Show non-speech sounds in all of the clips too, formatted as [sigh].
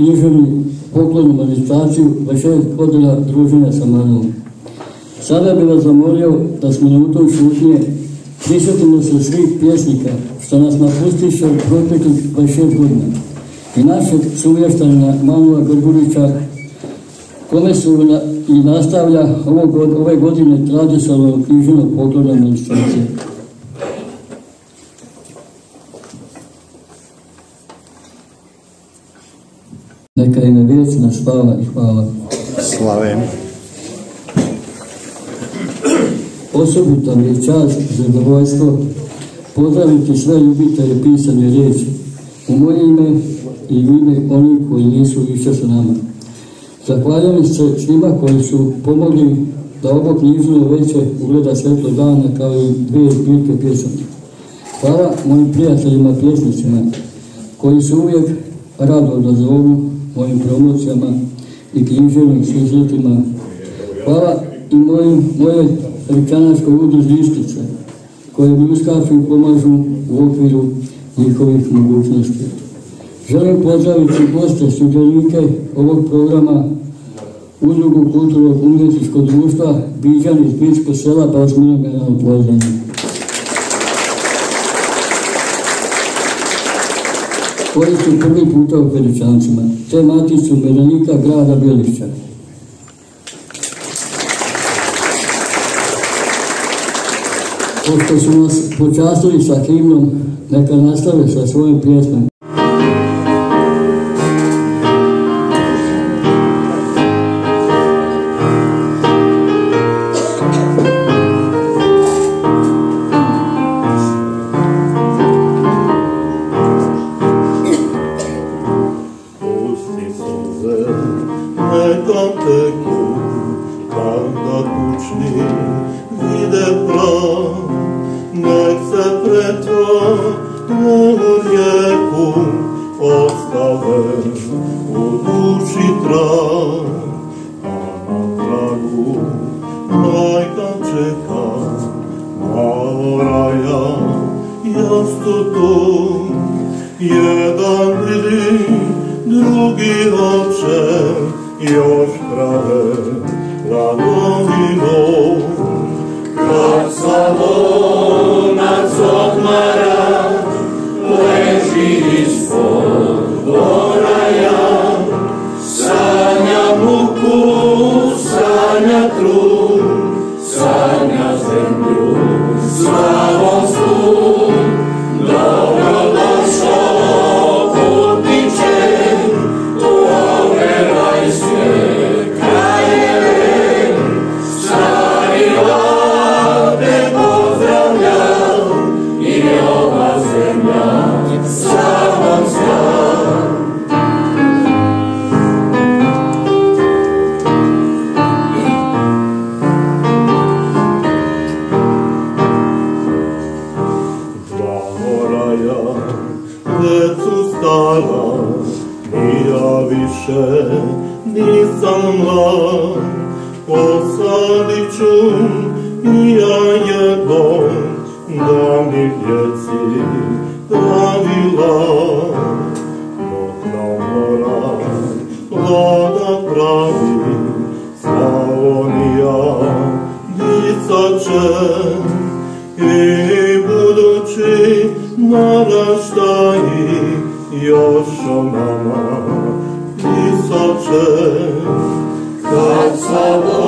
knjige i književni poklonu manifestaciju 26 godina druženja sa Manom. Sada bih vas zamolio da s minutom šutnje prisjetimo se svih pjesnika što nas napustiše u proteklih 26 godina i našeg suvještanina Manula Grgurića kome su i nastavlja ove godine tradicionalno književnog poklona manifestacije. Neka im je vječna slava i hvala. Slavim. Osobito mi je čast i zadovoljstvo pozdraviti sve ljubitelje pisane riječi u moje ime i u ime onih koji nisu više sa nama. Zahvaljujem se svima koji su pomogli da ovo knjižno veće ugleda svetlo dana kao i dvije zbirke pjesama. Hvala mojim prijateljima pjesnicima koji su uvijek rado odazovu mojim promocijama i književnim susretima. Hvala i mojim, mojoj Rikanaškoj udruzi Istice, koje mi uskaču i pomažu u okviru njihovih mogućnosti. Želim pozdraviti goste, sudjelnike ovog programa Udrugu kulturnog umjetničkog društva Biđan iz Bičkog sela, pa vas ga na koji su prvi puta u Peričancima, te maticu Merenika grada Bjelišća. Pošto su nas počastili sa himnom, neka nastave sa svojim pjesmom. oraya jaz tutum Jedan vidi, drugi oczy Już prawie na nowiną Tak samo Yoshua mama, Tisacze, Kacaba.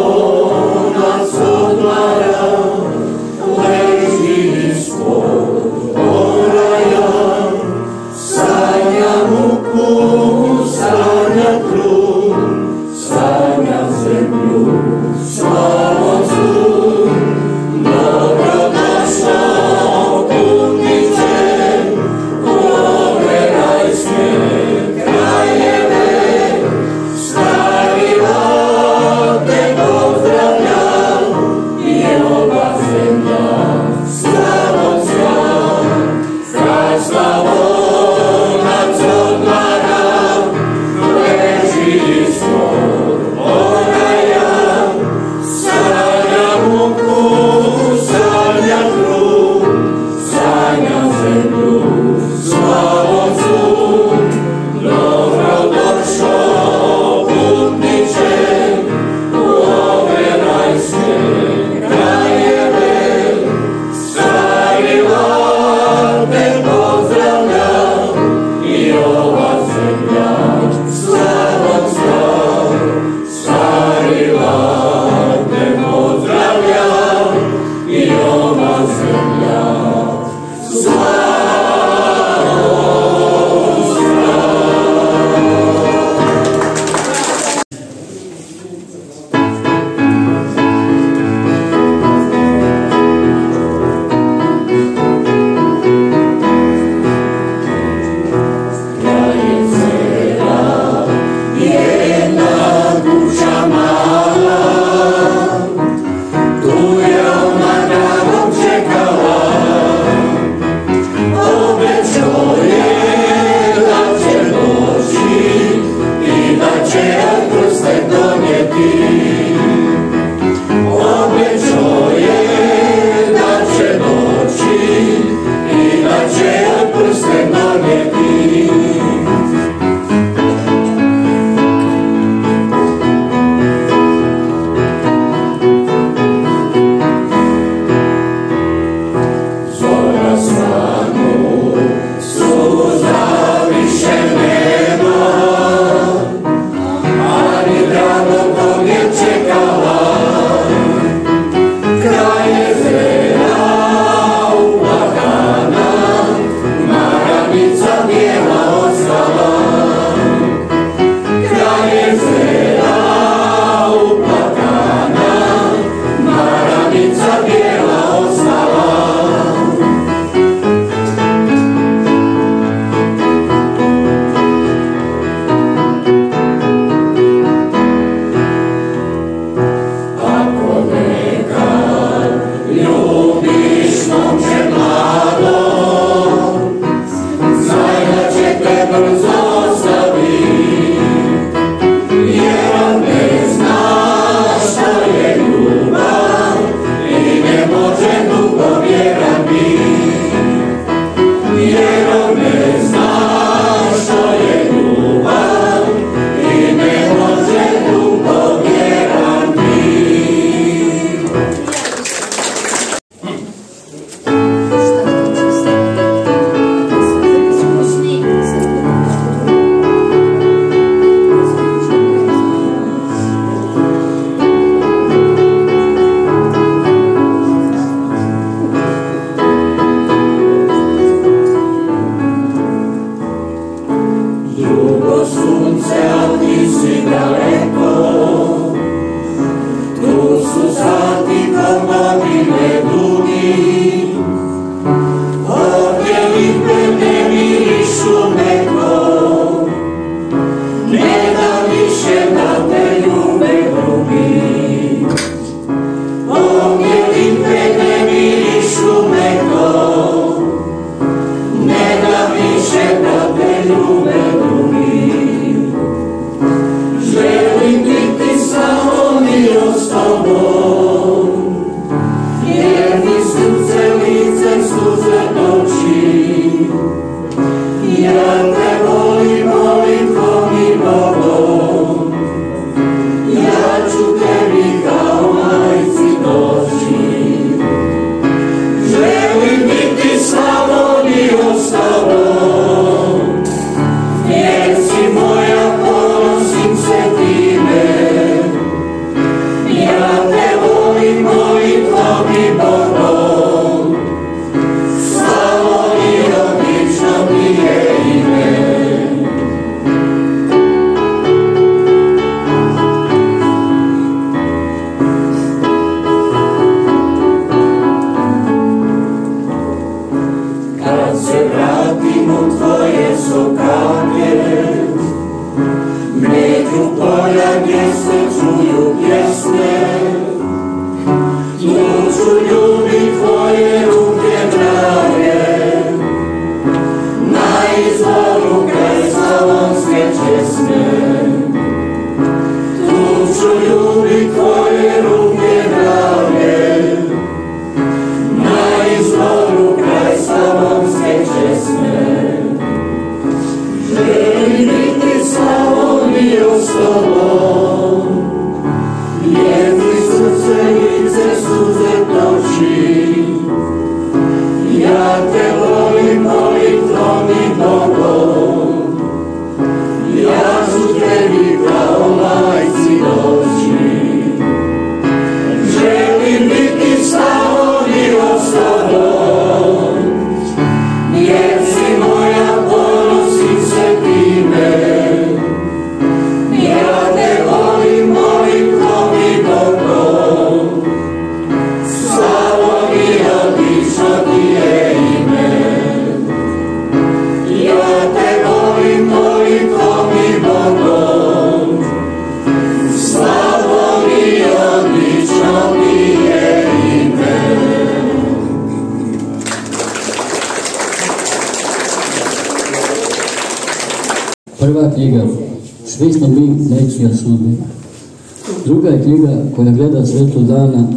Dana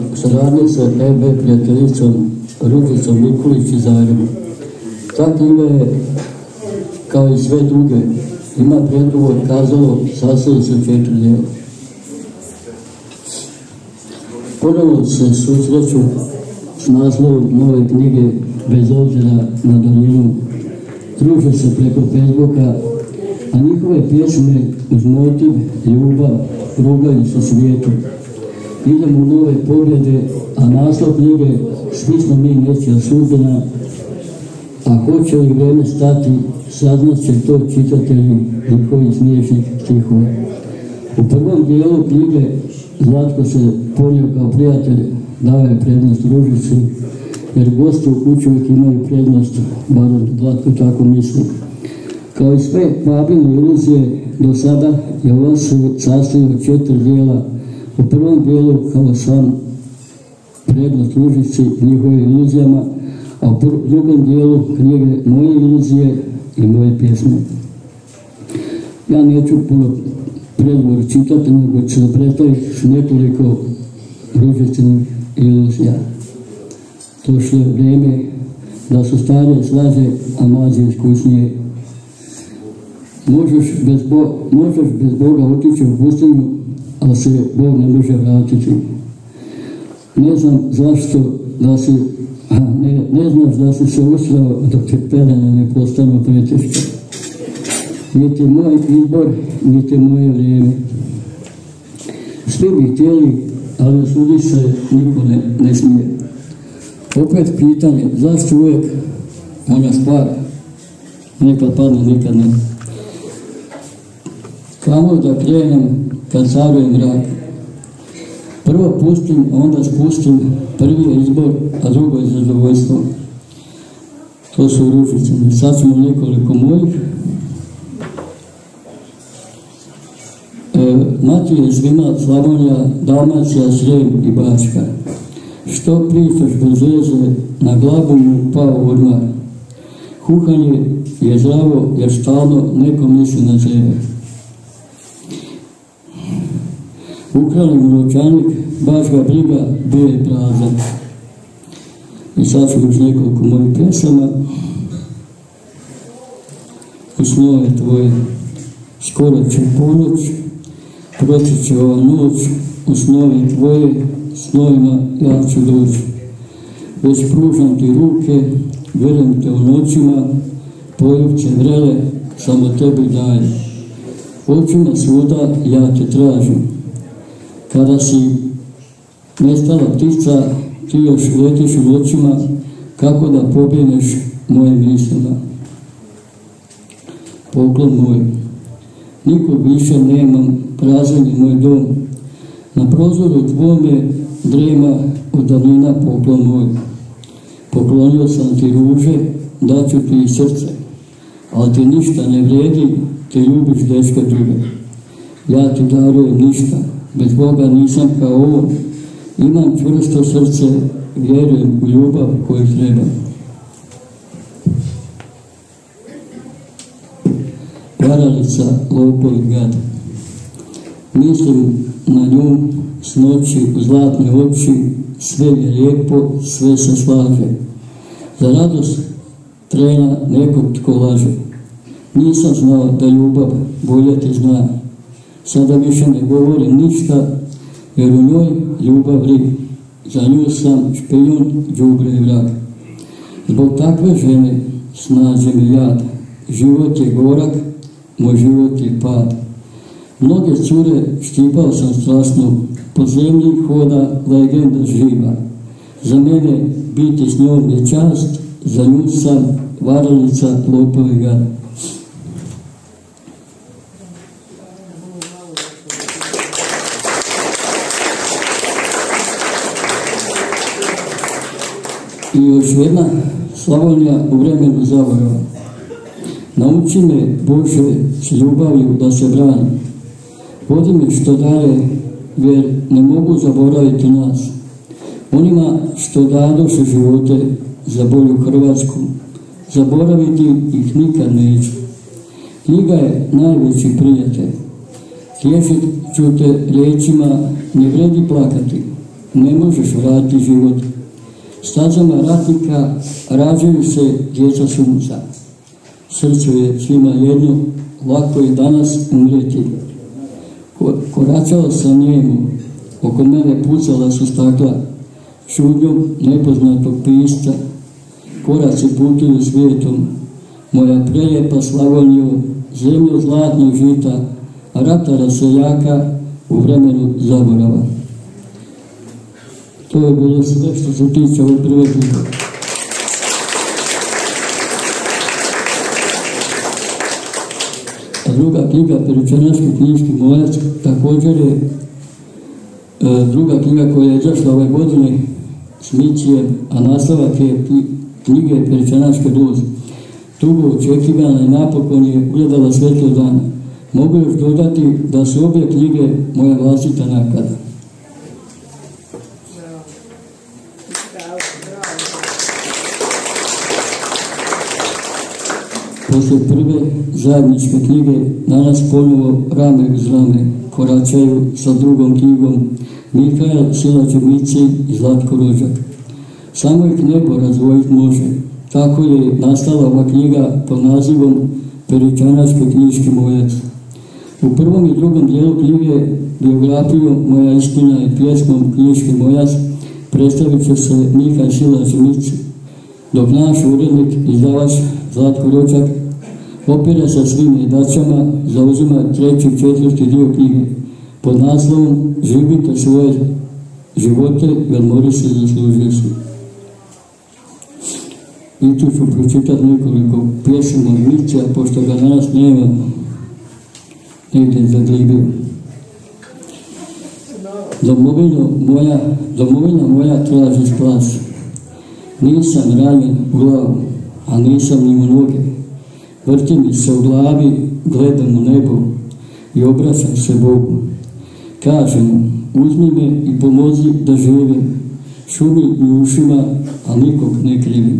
sa EB prijateljicom Ruđicom Mikulić iz Zagreba. Ta knjiga je, kao i sve druge, ima predgovor kazalo sastoji se četiri djela. Ponovo se susreću s naslovom nove knjige bez obzira na daljinu. Druže se preko Facebooka a njihove pjesme uz motiv, ljubav, rugaju sa svijetom. Idemo poglede, a naslov knjige Svi smo mi nečija sudbina, a hoće li vrijeme stati, saznat će to čitatelji njihovih smiješnih stihova. U prvom dijelu knjige Zlatko se ponio kao prijatelj, dao je prednost Ružici, jer gosti u kuću uvijek imaju prednost, bar Zlatko tako misli. Kao i sve Babine iluzije do sada je ovo se sastoji od četiri dijela. U prvom dijelu kao sam prednost Lužici i njihove iluzijama, a u drugom dijelu knjige moje iluzije i moje pjesme. Ja neću puno predgovor čitati, nego ću predstaviti nekoliko ružicinih iluzija. Došlo je vrijeme da su starije slaže, a mlađe iskusnije Možeš bez, Bo, možeš bez Boga otići u pustinju, ali se Bog ne može vratiti. Ne znam zašto da si, ne, ne znaš da si se usrao dok te pelene ne postanu preteške. Niti moj izbor, niti moje vrijeme. Svi bi htjeli, ali sudi se niko ne, ne smije. Opet pitanje, zašto uvijek ona stvar nekad padne, nikad ne. Kamo da krenem kad caruje mrak? Prvo pustim, onda spustim. Prvi je izbor, a drugo je zadovoljstvo. To su ružice. Sad smo nekoliko mojih. E, Matije svima Slavonija, Dalmacija, Srijem i Bačka. Što pričaš bez veze, na glavu mu pao odmah. Kuhanje je zdravo jer stalno neko misli na sebe. Ukrali mu novčanik, baš ga briga, bio je prazan. I sad ću još nekoliko mojih pjesama. U snove tvoje, skoro će ponoć, proći će ova noć, u snove tvoje, snovima ja ću doći. Već pružam ti ruke, vjerujem te u noćima, poljubće vrele, samo tebi daje. Očima svuda ja te tražim. Kada si nestala ptica, ti još letiš u noćima, kako da pobjeneš moje mislima. Poklon moj, nikog više nemam, prazan je moj dom. Na prozoru tvome drema od davnina poklon moj. Poklonio sam ti ruže, daću ti i srce, ali ti ništa ne vredi, te ljubiš dečka druge. Ja ti darujem ništa, bez Boga nisam kao ovo, imam čvrsto srce, vjerujem u ljubav koju treba. Varalica, lopo i gad. Mislim na nju s noći u zlatne oči, sve je lijepo, sve se slaže. Za radost trena nekog tko laže. Nisam znao da ljubav te zna. Sada više ne govorim ništa, jer u njoj ljubav ri. Za nju sam špijun, džubre i vrag. Zbog takve žene snađe mi jad. Život je gorak, moj život je pad. Mnoge cure štipao sam strasno, po zemlji hoda legenda živa. Za mene biti s njom je čast, za nju sam varalica lopovi još jedna Slavonija u vremenu zavorova. Nauči me, Bože, s ljubavlju da se brani. Vodi me što daje, jer ne mogu zaboraviti nas. Onima što dadoše živote za bolju Hrvatsku, zaboraviti ih nikad neću. Knjiga je najveći prijatelj. Tješit ću te riječima, ne vredi plakati, ne možeš vratiti život stazama ratnika rađaju se djeca sunca. Srce je svima jedno, lako je danas umreti. Koračao sam njemu, oko mene pucala su stakla, šudnjom nepoznatog pista, koraci putuju svijetom, moja prelijepa Slavoniju, zemlju zlatnog žita, ratara seljaka u vremenu zaborava. To je bilo što se tiče knjige. A druga knjiga, Peričanaški knjiški mojac, također je e, druga knjiga koja je izašla ove godine s Mićijem, a nastavak je knjige Peričanaške doze. Tugo očekivana i napokon je ugledala svetlo dana. Mogu još dodati da su obje knjige moja vlastita nakada. Poslije prve zajedničke knjige danas ponovo rame uz rame koračaju sa drugom knjigom Mikael Silađevici i Zlatko Rođak. Samo ih nebo razvojiti može. Tako je nastala ova knjiga pod nazivom Peričanačke knjiške mojac. U prvom i drugom dijelu knjige biografiju Moja istina i pjesmom knjiški mojac predstavit će se Mikael Silađevici, dok naš urednik izdavač Zlatko Rođak opire sa svim redačama, zauzima treći četvrti dio knjige pod naslovom Živite svoje živote, jer mori se zaslužio su. I tu ću pročitati nekoliko pjesama Mića, pošto ga danas nema negdje zadribio. Domovina moja, domovina moja traži spas. Nisam ranjen u glavu, a nisam ni u noge Vrti mi se u glavi, gledam u nebo i obraćam se Bogu. Kažem mu, uzmi me i pomozi da živim. Šumi mi ušima, a nikog ne krivim.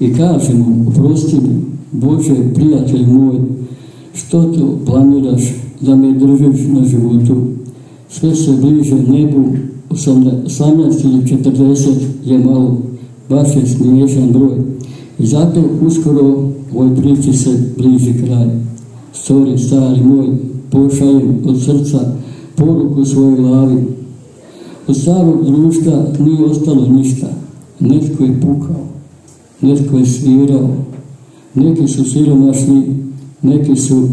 I kažem mu, oprosti mi, Bože, prijatelj moj, što to planiraš da me držiš na životu? Sve se bliže nebu, 18 ili 40 je malo, baš je smiješan broj. I zato uskoro ovoj priči se bliži kraj. Stori, stari moj, pošaljem od srca poruku svojoj glavi. Od starog društva nije ostalo ništa. Netko je pukao. netko je svirao, neki su siromašni, neki su,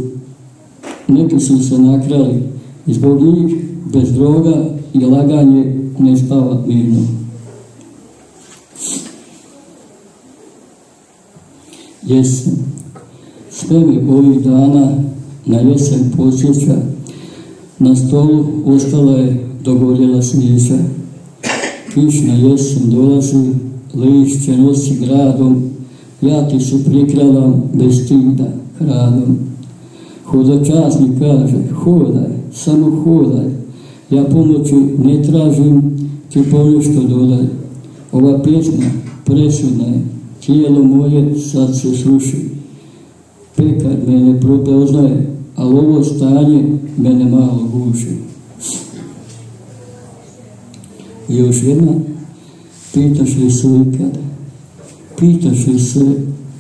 neki su se nakrali. I zbog njih bez droga i laganje ne spava mirno. Jesen. Sve mi ovih dana na jesen posjeća. Na stolu ostala je dogorjela smijeća. Kišna jesen dolazi, lišće nosi gradom, ja ti se prikravam bez stida hradom. Hodočasnik kaže, hodaj, samo hodaj, ja pomoći ne tražim, ti ponešto dodaj. Ova pjesma presudna je, tijelo moje sad se sluši. Pekar me ne prepoznaje, ali ovo stanje mene malo guši. I još jedna, pitaš li se ikad, pitaš li se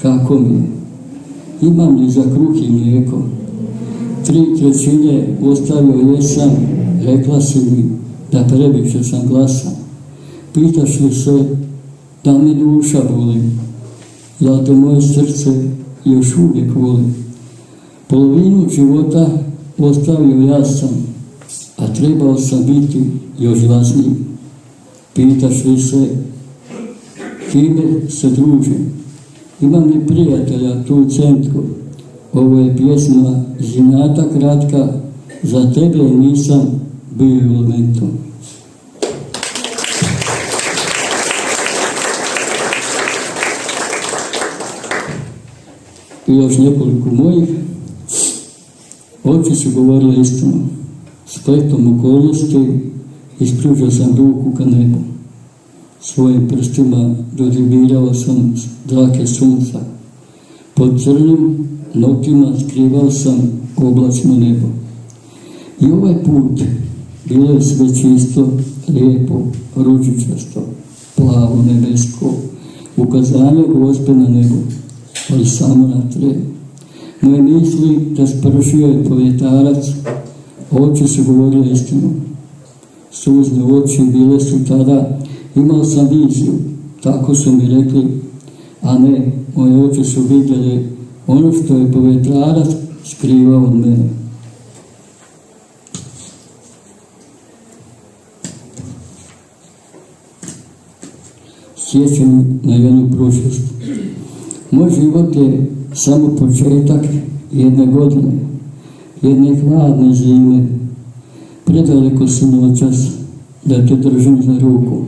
kako mi je, imam li za kruh i mlijeko, tri trećine ostavio jesam, rekla si mi da previše sam glasa. Pitaš li se da mi duša boli, da te moje srce još uvijek voli. Polovinu života ostavio ja sam, a trebao sam biti još glasniji. Pitaš li se kime se družim? Imam li prijatelja tu u centru? Ovo je pjesma Zinata kratka, za tebe nisam bio elementom. I još nekoliko mojih. Oči su govorili istinu. Spletom okolnosti ispružio sam ruku ka nebu. Svojim prstima dodivirao sam zrake sunca. Pod crnim noktima skrivao sam oblačno nebo. I ovaj put bilo je sve čisto, lijepo, ružičasto, plavo, nebesko, ukazanje gospe na nebo, samo na tre. Moje misli da spršio je povjetarac, oči su govorile istinu. Suzne oči bile su tada, imao sam viziju, tako su mi rekli, a ne, moje oči su vidjeli ono što je povjetarac skrivao od mene. sjećam na jednu prošlost. Moj život je samo početak jedne godine, jedne hladne zime. Predaleko su noćas da te držim za ruku.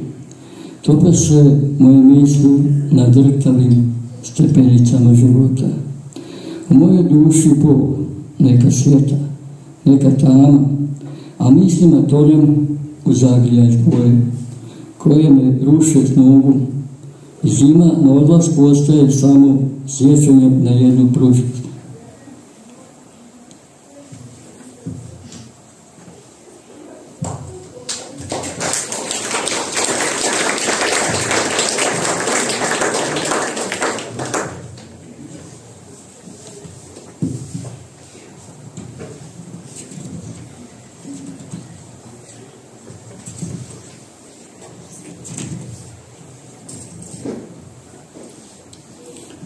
Topa se moje misli na drtavim stepenicama života. U mojoj duši Bog, neka svijeta, neka tama, a mislima tonem u zagrijać boje, koje me ruše s nogu. Zima na odlas postaje samo sjećanje na jednu prošlost.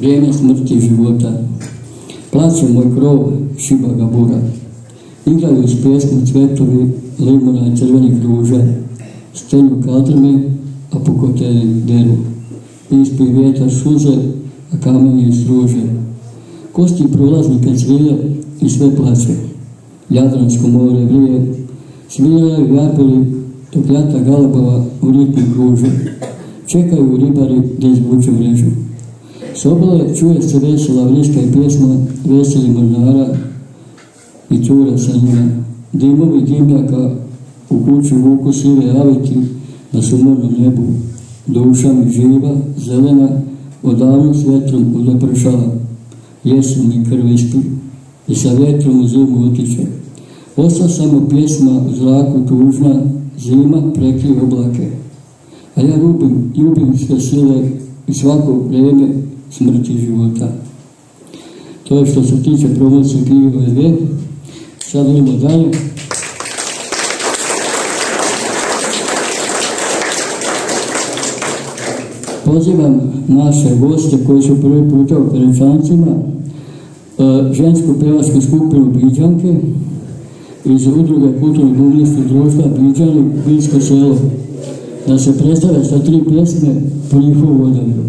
vrijeme smrti života. Plaće moj krov, šiba ga bura. Igraju s pjesmu cvetovi, limuna i crvenih ruža. Stenju kadrme, a pukoteli deru. Ispi vjetar suze, a kamenje iz ruže. Kosti prolaznika cvile i sve plaće. Jadransko more vrije, sviraju japeli, dok jata galabova u ritmu kruže. Čekaju ribari da izvuču mrežu. S obale čuje se vesela vriska i pjesma veseli mornara i cura sa njima. Dimovi dimljaka u kuću vuku sive aviti na sumornom nebu. Duša mi živa, zelena, odavno s vetrom ulepršava. Jesen mi krv ispi i sa vetrom u zimu utiče. Osta samo pjesma u zraku tužna, zima prekri oblake. A ja ljubim, ljubim sve sile i svako vrijeme smrti života. To je što se tiče promocije knjige OED. Sad idemo dalje. Pozivam naše goste koji su prvi puta u e, žensku pjevačku skupinu Biđanke iz udruge kulturnog umjetnosti društva Biđani, Bilsko selo, da se predstave sa tri pjesme po njihovu odabiru.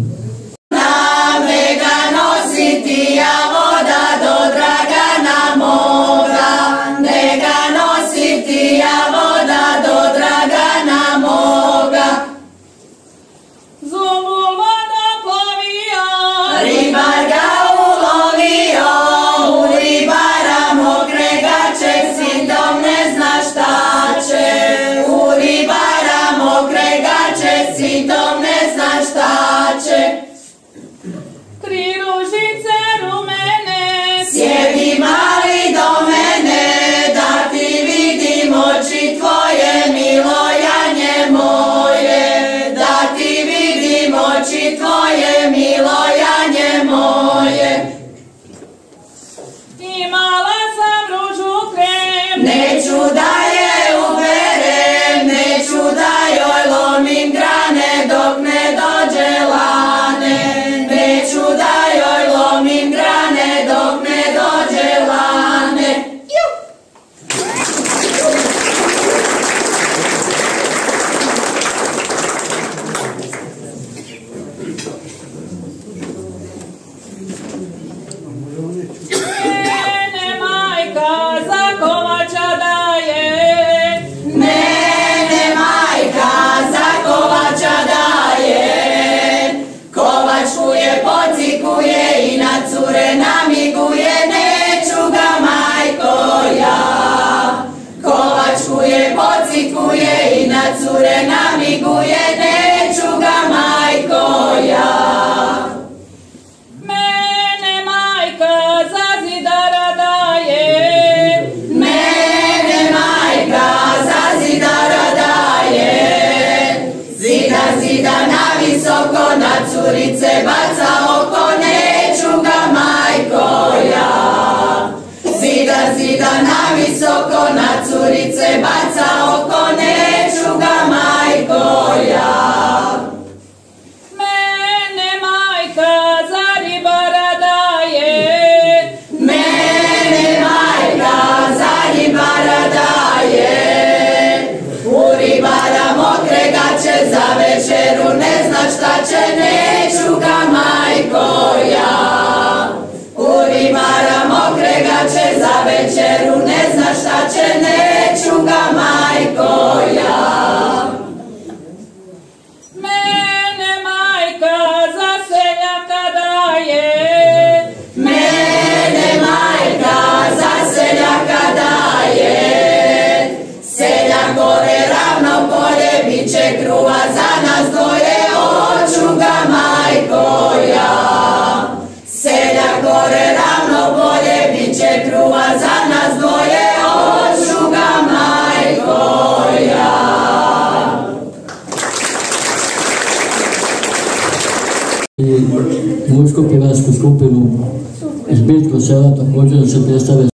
Santo, cujo se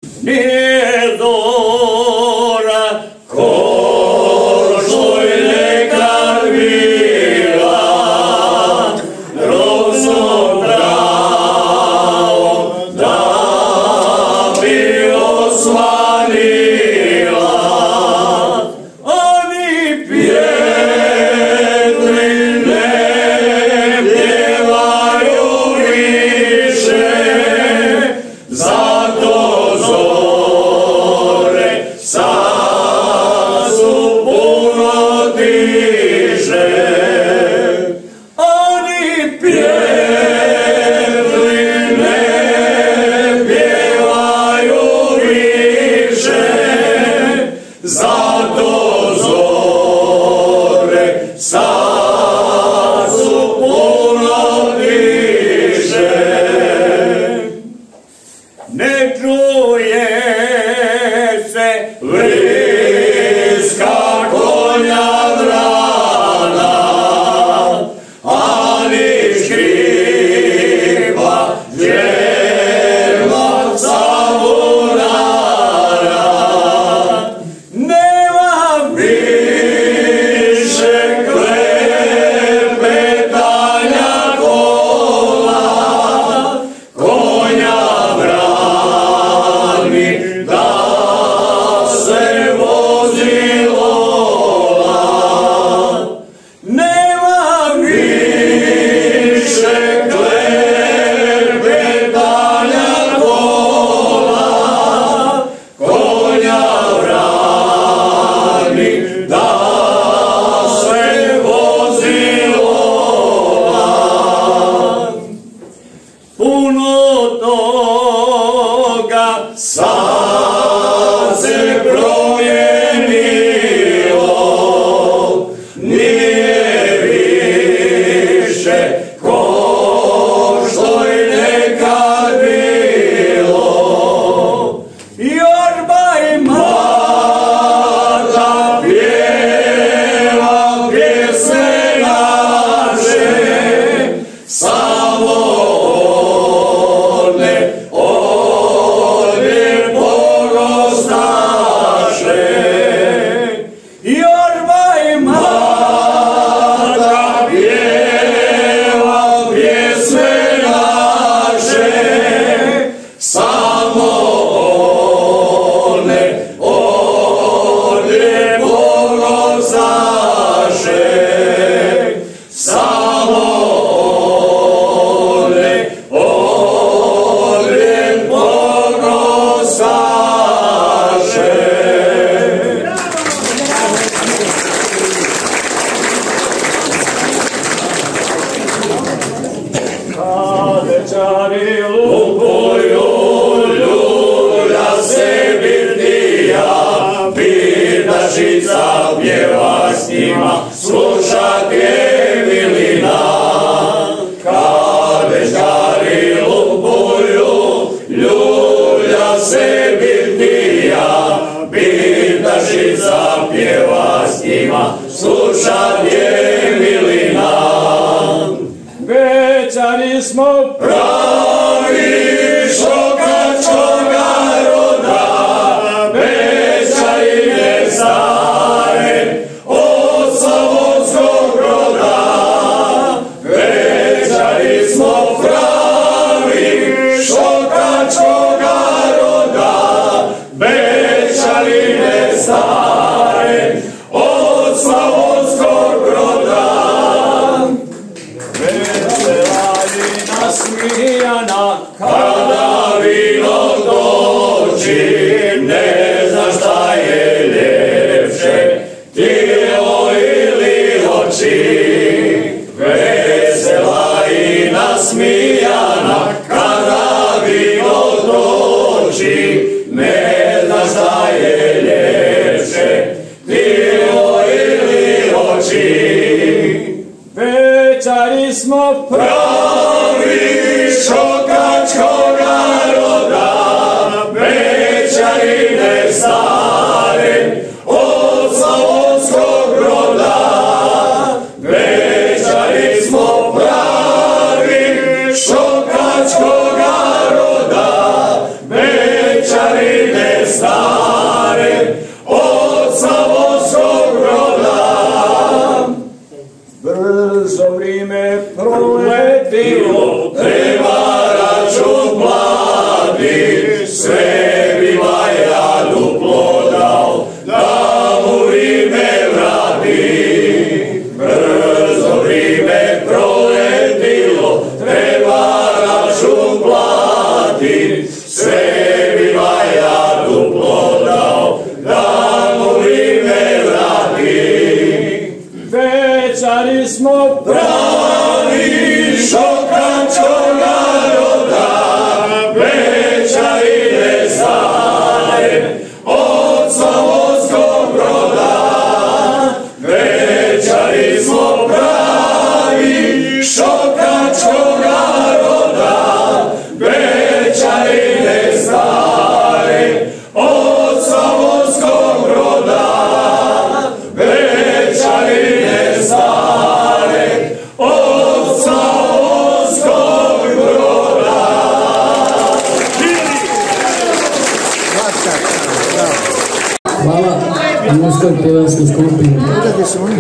Iskoj pjevanske skupine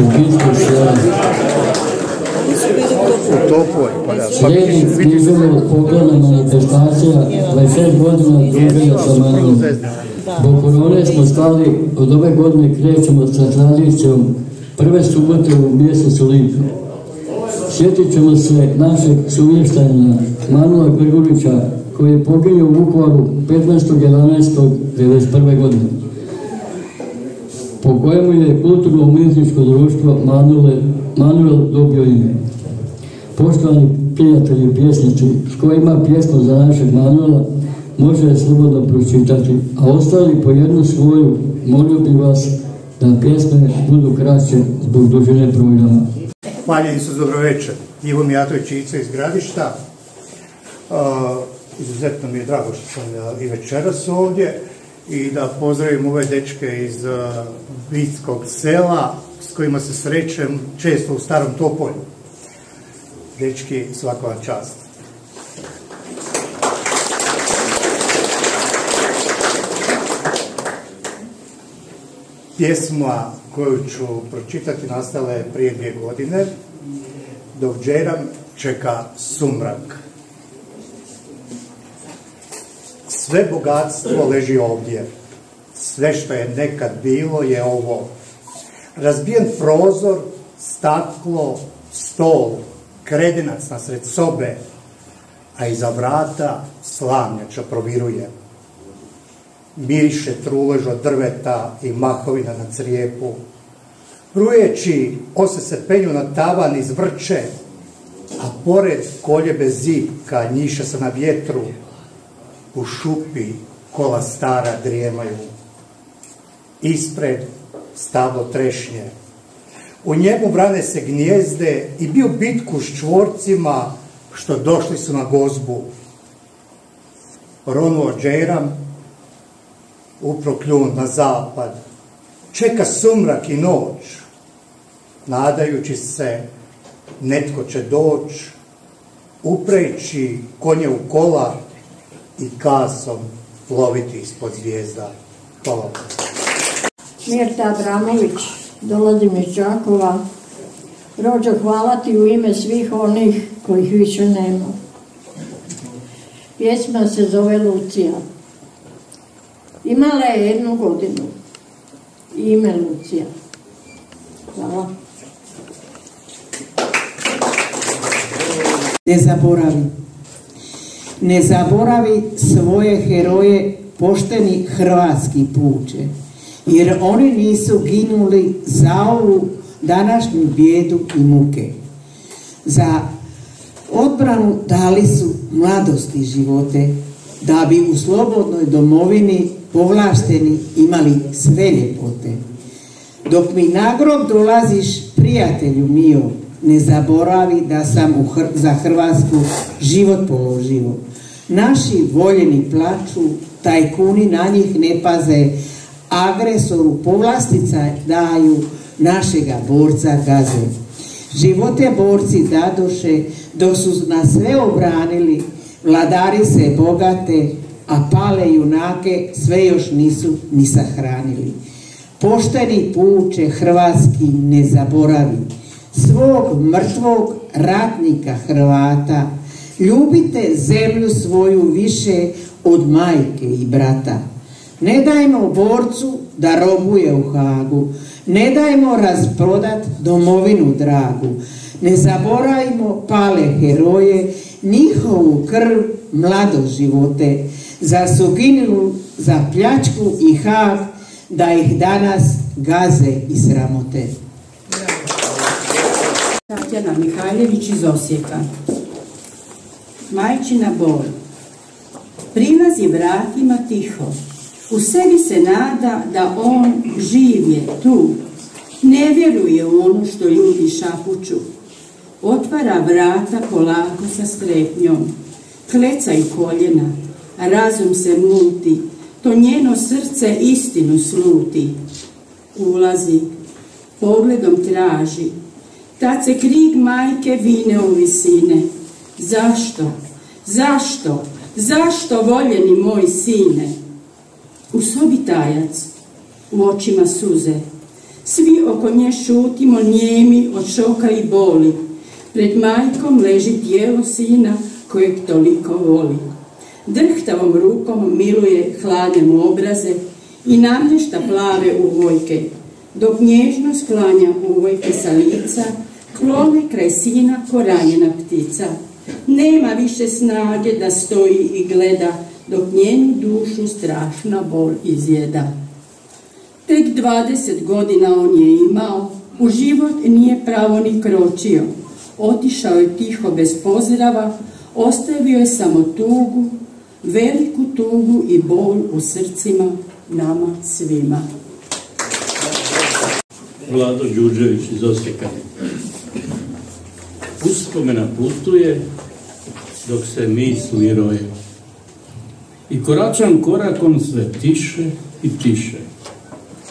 u Bistu Šljan. Srednik Stizumov poklonom od Teštačeva, 26 godina drugaja sa manom. Bo korone smo stali, od ove godine krećemo sa tradicijom prve subote u mjesecu lipnju. Sjetit ćemo se našeg suvještajna Manula Grgulića koji je poginuo u Vukovaru 15.11.1991. godine po kojemu je kulturno-umjetničko društvo Manuel, dobio ime. Poštovani prijatelji pjesnici, s ima pjesmu za našeg Manuela, može je slobodno pročitati, a ostali po jednu svoju, molio bi vas da pjesme budu kraće zbog dužine programa. Hvaljeni su dobroveče, Ivo Mijatović Ica iz Gradišta. Izuzetno mi je drago što sam i večeras ovdje i da pozdravim ove dečke iz uh, sela s kojima se srećem često u starom Topolju. Dečki, svaka vam čast. Pjesma koju ću pročitati nastala je prije dvije godine, dok čeka sumrak. Sve bogatstvo leži ovdje. Sve što je nekad bilo je ovo. Razbijen prozor, staklo, stol, kredenac nasred sobe, a iza vrata slamnjača proviruje miriše trulež od drveta i mahovina na crijepu. Brujeći ose se penju na tavan iz vrče, a pored koljebe zipka njiše se na vjetru, u šupi kola stara drijemaju. Ispred stablo trešnje. U njemu vrane se gnjezde i bio bitku s čvorcima što došli su na gozbu. Ronuo džeram, upro kljun na zapad, čeka sumrak i noć, nadajući se netko će doć, upreći konje u kola i kasom loviti ispod zvijezda. Hvala. Mirta Abramović, dolazim iz Čakova. Rođo, hvala ti u ime svih onih kojih više nema. Pjesma se zove Lucija. Imala je jednu godinu. Ime Lucija. Hvala. Ne zaboravi. Ne zaboravi svoje heroje pošteni hrvatski puče, jer oni nisu ginuli za ovu današnju bijedu i muke. Za odbranu dali su mladosti živote, da bi u slobodnoj domovini povlašteni imali sve ljepote. Dok mi na grob dolaziš, prijatelju mio, ne zaboravi da sam za Hrvatsku život položio. Naši voljeni plaču, tajkuni na njih ne paze, agresoru povlastica daju, našega borca gaze. Živote borci dadoše, dok su nas sve obranili, vladari se bogate, a pale junake sve još nisu ni sahranili. Pošteni puče hrvatski ne zaboravi, svog mrtvog ratnika Hrvata, ljubite zemlju svoju više od majke i brata. Ne dajmo borcu da robuje u Hagu, ne dajmo rasprodat domovinu dragu, ne zaboravimo pale heroje, njihovu krv mlado živote, za su za pljačku i hag, da ih danas gaze i sramote. Tatjana Mihajljević iz Osijeka. Majčina bol. Prilazi vratima tiho. U sebi se nada da on živ je tu. Ne vjeruje u ono što ljudi šapuću. Otvara vrata polako sa strepnjom. I koljena razum se muti, to njeno srce istinu sluti. Ulazi, pogledom traži, tad se krig majke vine u visine. Zašto? Zašto? Zašto, voljeni moj sine? U sobi tajac, u očima suze. Svi oko nje šutimo njemi od šoka i boli. Pred majkom leži tijelo sina kojeg toliko voli drhtavom rukom miluje hladne obraze i namješta plave uvojke, dok nježno sklanja uvojke sa lica, klone kraj sina koranjena ptica. Nema više snage da stoji i gleda, dok njenu dušu strašna bol izjeda. Tek dvadeset godina on je imao, u život nije pravo ni kročio, otišao je tiho bez pozdrava, ostavio je samo tugu, veliku tugu i bol u srcima nama svima. Vlado Đurđević iz Osijeka. Uspomena putuje dok se misli roje. I koračam korakom sve tiše i tiše.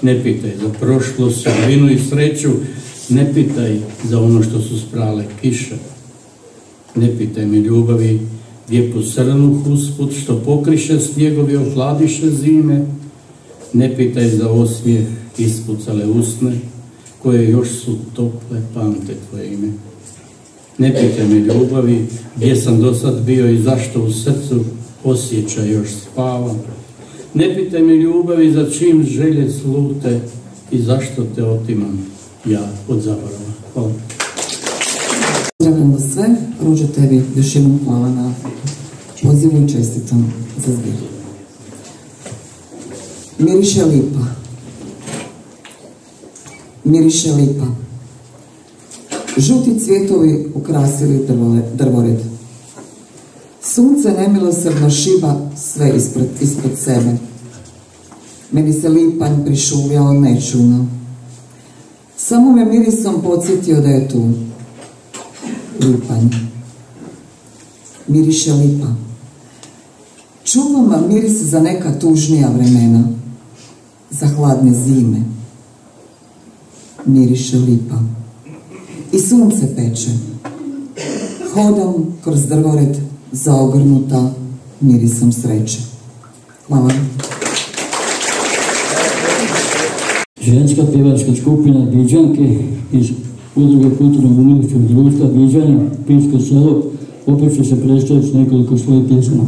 Ne pitaj za prošlost, sudbinu i sreću, ne pitaj za ono što su sprale kiše. Ne pitaj mi ljubavi gdje posrnuh usput, što pokriše snjegovi, ohladiše zime. Ne pitaj za osmijeh, ispucale usne, koje još su tople, pamte tvoje ime. Ne pitaj me ljubavi, gdje sam do sad bio i zašto u srcu osjećaj još spava. Ne pitaj me ljubavi za čim želje slute i zašto te otimam ja od zaborava. Hvala. Pozdravljam vas sve, Ruđo tebi još jednom hvala na pozivu i čestitam za zbir. Miriše lipa. Miriše lipa. Žuti cvjetovi ukrasili drvored. Sunce nemilosrdno šiba sve ispred, ispred sebe. Meni se lipanj prišuvljao nečujno. Samo me mirisom podsjetio da je tu. Lipanj. Miriše lipa. Čuvam miris za neka tužnija vremena. Za hladne zime. Miriše lipa. I sunce peče. Hodam kroz drvored zaogrnuta mirisom sreće. Hvala. Ženska pjevačka skupina Biđanke iz udruge kulturnog umjetničkog društva Biđanja, Pinsko selo, opet će se predstaviti s nekoliko svojih pjesama.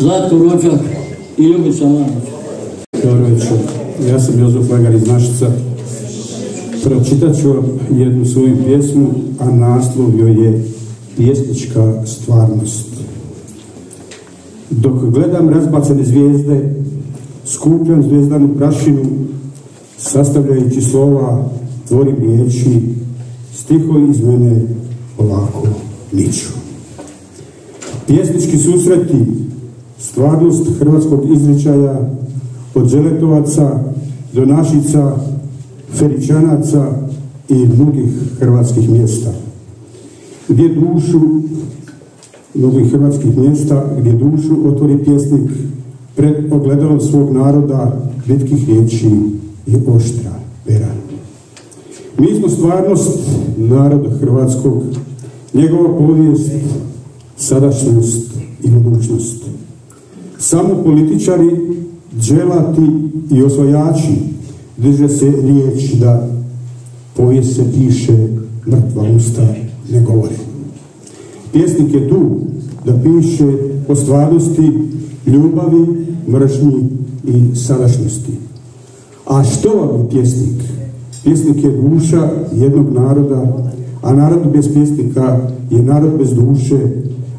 Zlatko Rođak i Ljubica Manović. Dobro večer. Ja sam Jozo Flegar iz Našica. Pročitat ću jednu svoju pjesmu, a naslov joj je Pjesnička stvarnost. Dok gledam razbacane zvijezde, skupljam zvijezdanu prašinu, sastavljajući slova, tvorim riječi, stihovi iz mene polako niču. Pjesnički susreti, stvarnost hrvatskog izričaja, od Želetovaca do Našica, Feričanaca i mnogih hrvatskih mjesta. Gdje dušu mnogih hrvatskih mjesta, gdje dušu otvori pjesnik pred ogledalom svog naroda, blitkih riječi i oštra pera. Mi smo stvarnost naroda hrvatskog, njegova povijest, sadašnjost i budućnost. Samo političari, dželati i osvajači drže se riječ da povijest se piše, mrtva usta ne govore. Pjesnik je tu da piše o stvarnosti, ljubavi, mržnji i sadašnjosti. A što vam je pjesnik? Pjesnik je duša jednog naroda, a narod bez pjesnika je narod bez duše,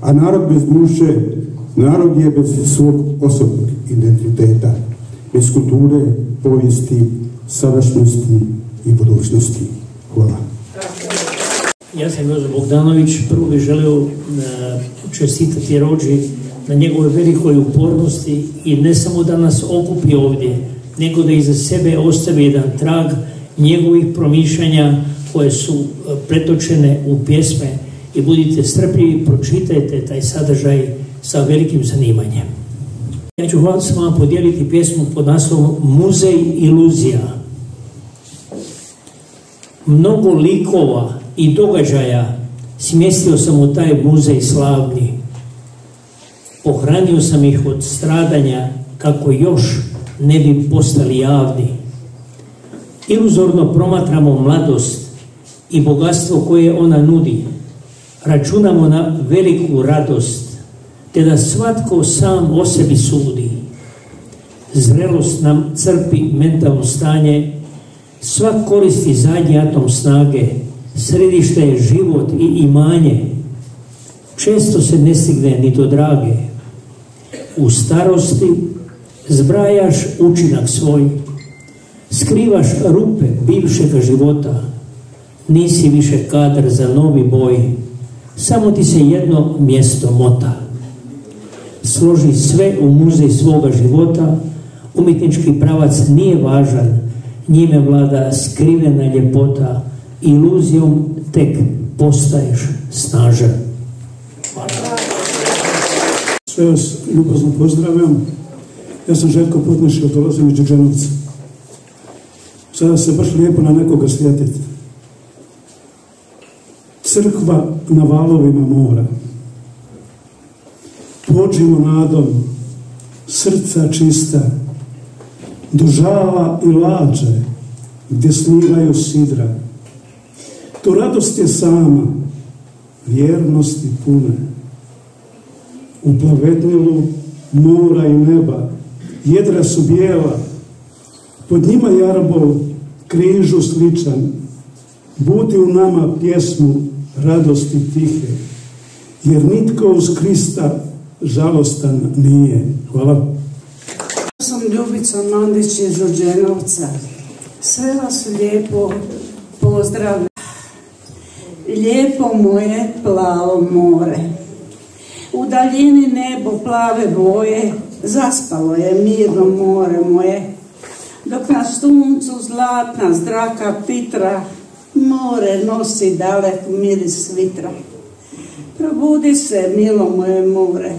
a narod bez duše, narod je bez svog osobnog identiteta, bez kulture, povijesti, sadašnjosti i budućnosti. Hvala. Ja sam Jozo Bogdanović, prvo bih želio e, čestitati Rođi na njegove velikoj upornosti i ne samo da nas okupi ovdje, nego da iza sebe ostavi jedan trag njegovih promišljanja koje su e, pretočene u pjesme i budite strpljivi, pročitajte taj sadržaj sa velikim zanimanjem. Ja ću vam s vama podijeliti pjesmu pod naslovom Muzej iluzija. Mnogo likova i događaja smjestio sam u taj muzej slavni. Pohranio sam ih od stradanja kako još ne bi postali javni. Iluzorno promatramo mladost i bogatstvo koje ona nudi. Računamo na veliku radost, te da svatko sam o sebi sudi. Zrelost nam crpi mentalno stanje, svak koristi zadnji atom snage, središte je život i imanje. Često se ne stigne ni do drage. U starosti zbrajaš učinak svoj, skrivaš rupe bivšeg života, nisi više kadar za novi boj, samo ti se jedno mjesto mota. Složi sve u muzej svoga života, umjetnički pravac nije važan, njime vlada skrivena ljepota, iluzijom tek postaješ snažan. Sve vas ljubazno pozdravljam. Ja sam Željko Putniško, dolazim iz Đuđenovca. Sada se baš lijepo na nekoga slijetiti. Crkva na valovima mora. Pođimo nadom, srca čista, dužava i lađe, gdje snivaju sidra. Tu radost je sama, vjernosti pune. U plavetnilu mora i neba, jedra su bijela, pod njima jarbol križu sličan, budi u nama pjesmu radosti tihe, jer nitko uz Krista žalostan nije. Hvala. sam Ljubica Mandić iz Đurđenovca. Sve vas lijepo pozdravljam. Lijepo moje plavo more. U daljini nebo plave boje, zaspalo je mirno more moje. Dok na suncu zlatna zdraka pitra, more nosi dalek miris vitra. Probudi se, milo moje more,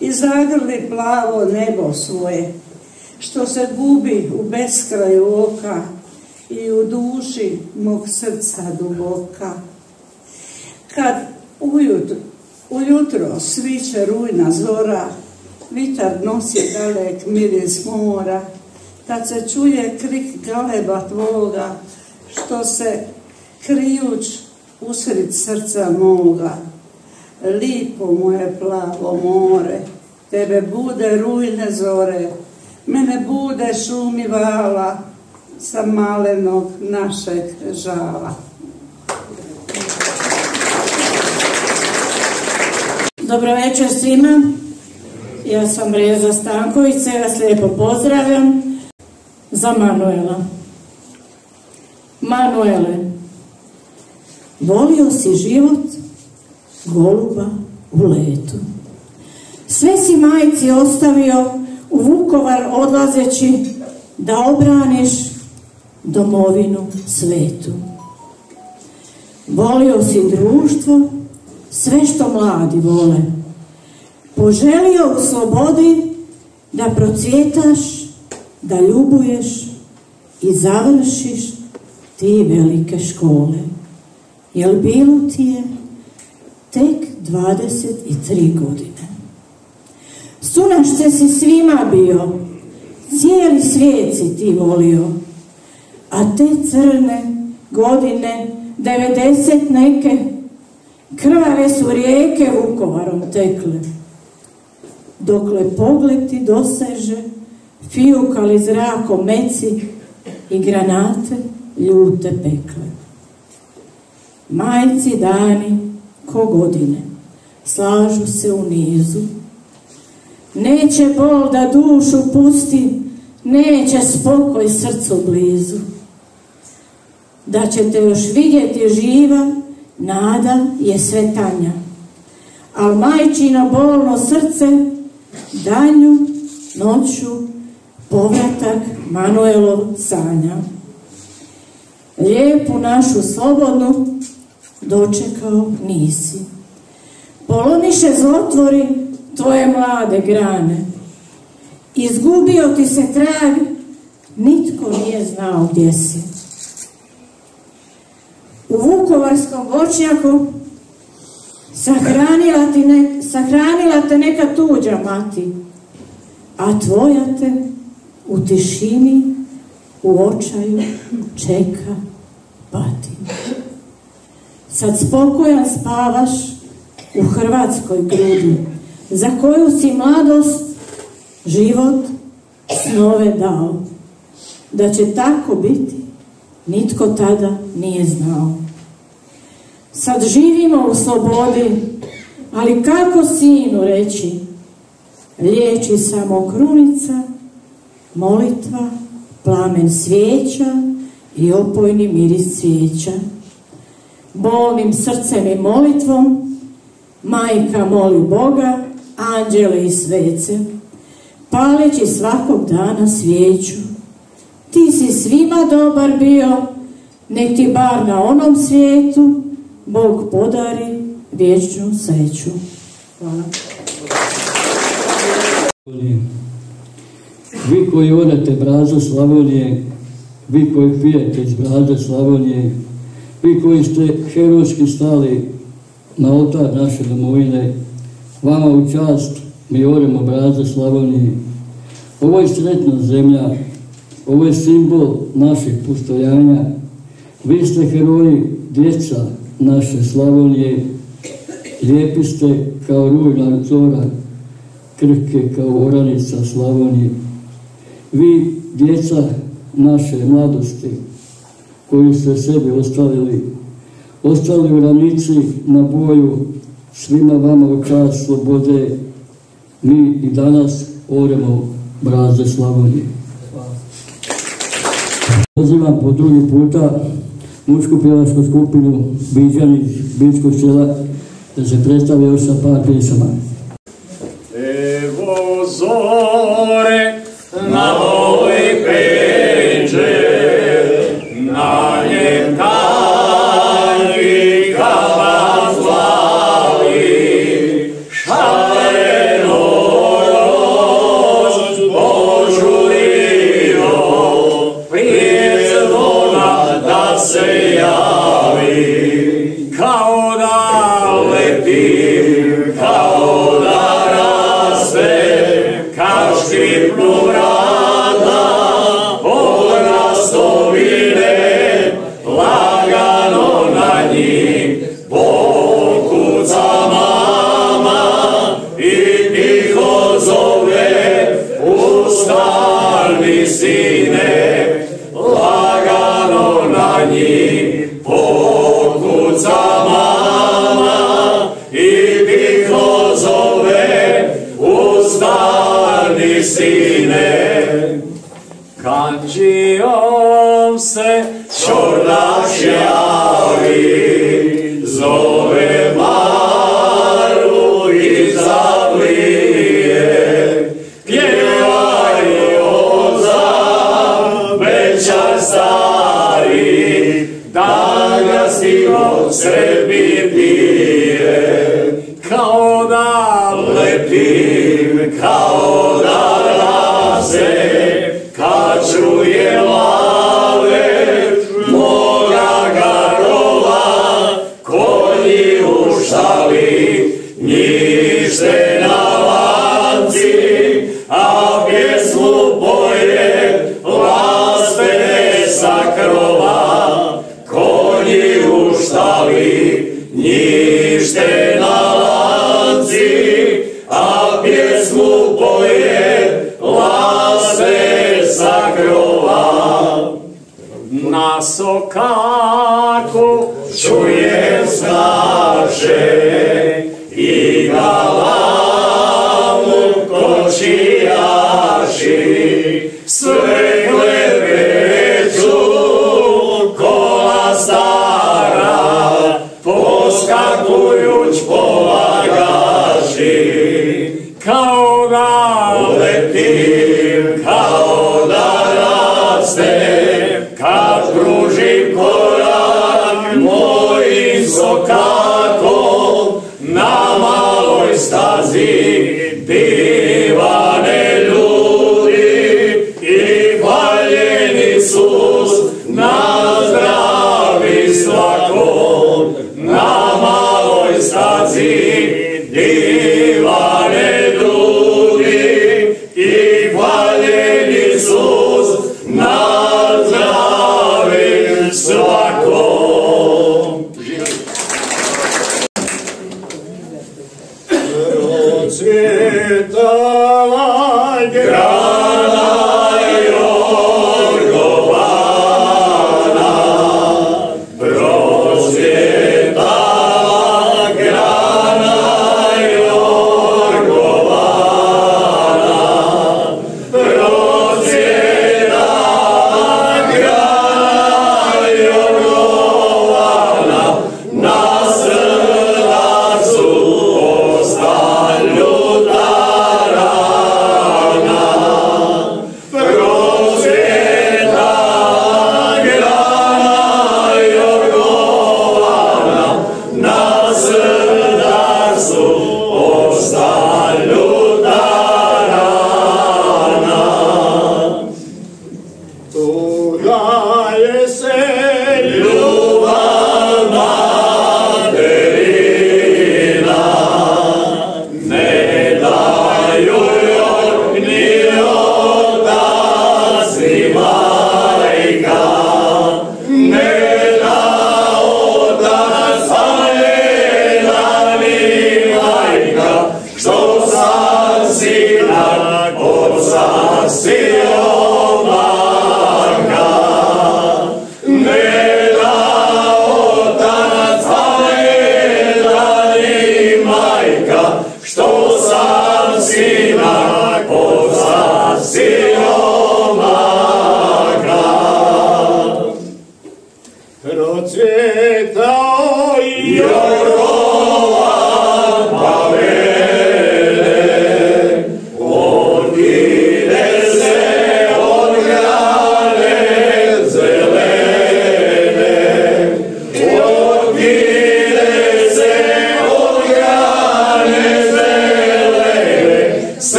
i zagrli plavo nebo svoje, što se gubi u beskraju oka i u duši mog srca duboka. Kad ujutro, sviće rujna zora, vitar nosi dalek miris mora, kad se čuje krik galeba tvoga, što se krijuć usred srca moga, lipo moje plavo more, tebe bude rujne zore, mene bude šumi vala, sa malenog našeg žala. Dobro večer svima. Ja sam Reza Stanković, sve vas lijepo pozdravljam. Za Manuela. Manuele, volio si život goluba u letu. Sve si majci ostavio u Vukovar odlazeći da obraniš domovinu svetu. Volio si društvo, sve što mladi vole. Poželio u slobodi da procvjetaš, da ljubuješ i završiš ti velike škole. Jel bilo ti je tek 23 godine. Sunašce si svima bio, cijeli svijet si ti volio, a te crne godine, 90 neke, krvave su rijeke Vukovarom tekle. Dokle pogled ti doseže, fijukali zrakom meci i granate ljute pekle. Majci dani ko godine, slažu se u nizu. Neće bol da dušu pusti, neće spokoj srcu blizu. Da ćete još vidjeti živa, nada je sve tanja. Al majčino bolno srce, danju, noću, povratak Manuelov sanja. Lijepu našu slobodnu dočekao nisi. Poloniše zlotvori tvoje mlade grane. Izgubio ti se trag, nitko nije znao gdje si. U Vukovarskom voćnjaku sahranila, ti ne, sahranila te neka tuđa mati, a tvoja te u tišini, u očaju čeka pati. Sad spokojan spavaš u hrvatskoj grudi, za koju si mladost, život, snove dao. Da će tako biti, nitko tada nije znao. Sad živimo u slobodi, ali kako sinu reći, liječi samo krunica, molitva, plamen svijeća i opojni miris cvijeća. Bolnim srcem i molitvom, majka moli Boga, anđele i svece, paleći svakog dana svijeću. Ti si svima dobar bio, nek ti bar na onom svijetu Bog podari vječnu sreću. Hvala. Vi koji odate brazo Slavonije, vi koji pijete iz braze Slavonije, vi koji ste herojski stali na oltar naše domovine, vama u čast mi oremo braze Slavonije. Ovo je sretna zemlja, ovo je simbol naših postojanja. Vi ste heroji djeca naše Slavonije, lijepi ste kao rujna zora, krhke kao oranica Slavonije. Vi, djeca naše mladosti, koju ste sebi ostavili. Ostali u ranici na boju, svima vama u čast slobode, mi i danas oremo brazde Slavonije. Pozivam po drugi puta mušku pjevačku skupinu Biđanić, Biđskog sela, da se predstavio sa par pjesama. Evo zove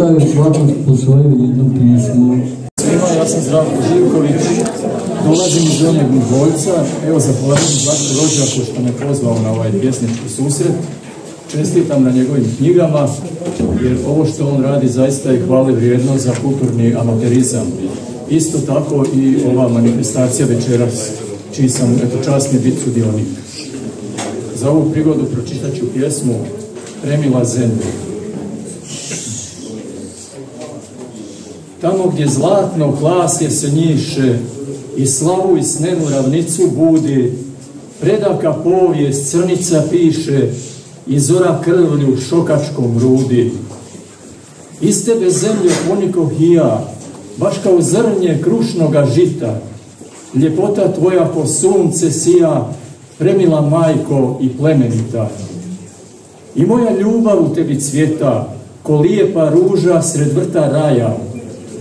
pročitaju svakog po svojem jednom pismu. svima, ja sam Zdravko Živković, dolazim iz Donjeg Miholjca, evo zahvaljujem Zlatko Rođaku što me pozvao na ovaj pjesnički susret. Čestitam na njegovim knjigama, jer ovo što on radi zaista je hvale vrijedno za kulturni amaterizam. Isto tako i ova manifestacija večeras, čiji sam eto, časni bit sudionik. Za ovu prigodu pročitat ću pjesmu Premila zemlje. Tamo gdje zlatno klasje se njiše i slavu i snenu ravnicu budi, predaka povijest crnica piše i zora krvlju šokačkom rudi. Iz tebe zemlje ponikoh i ja, baš kao zrnje krušnoga žita, ljepota tvoja po sunce sija, premila majko i plemenita. I moja ljubav u tebi cvjeta, ko lijepa ruža sred vrta raja,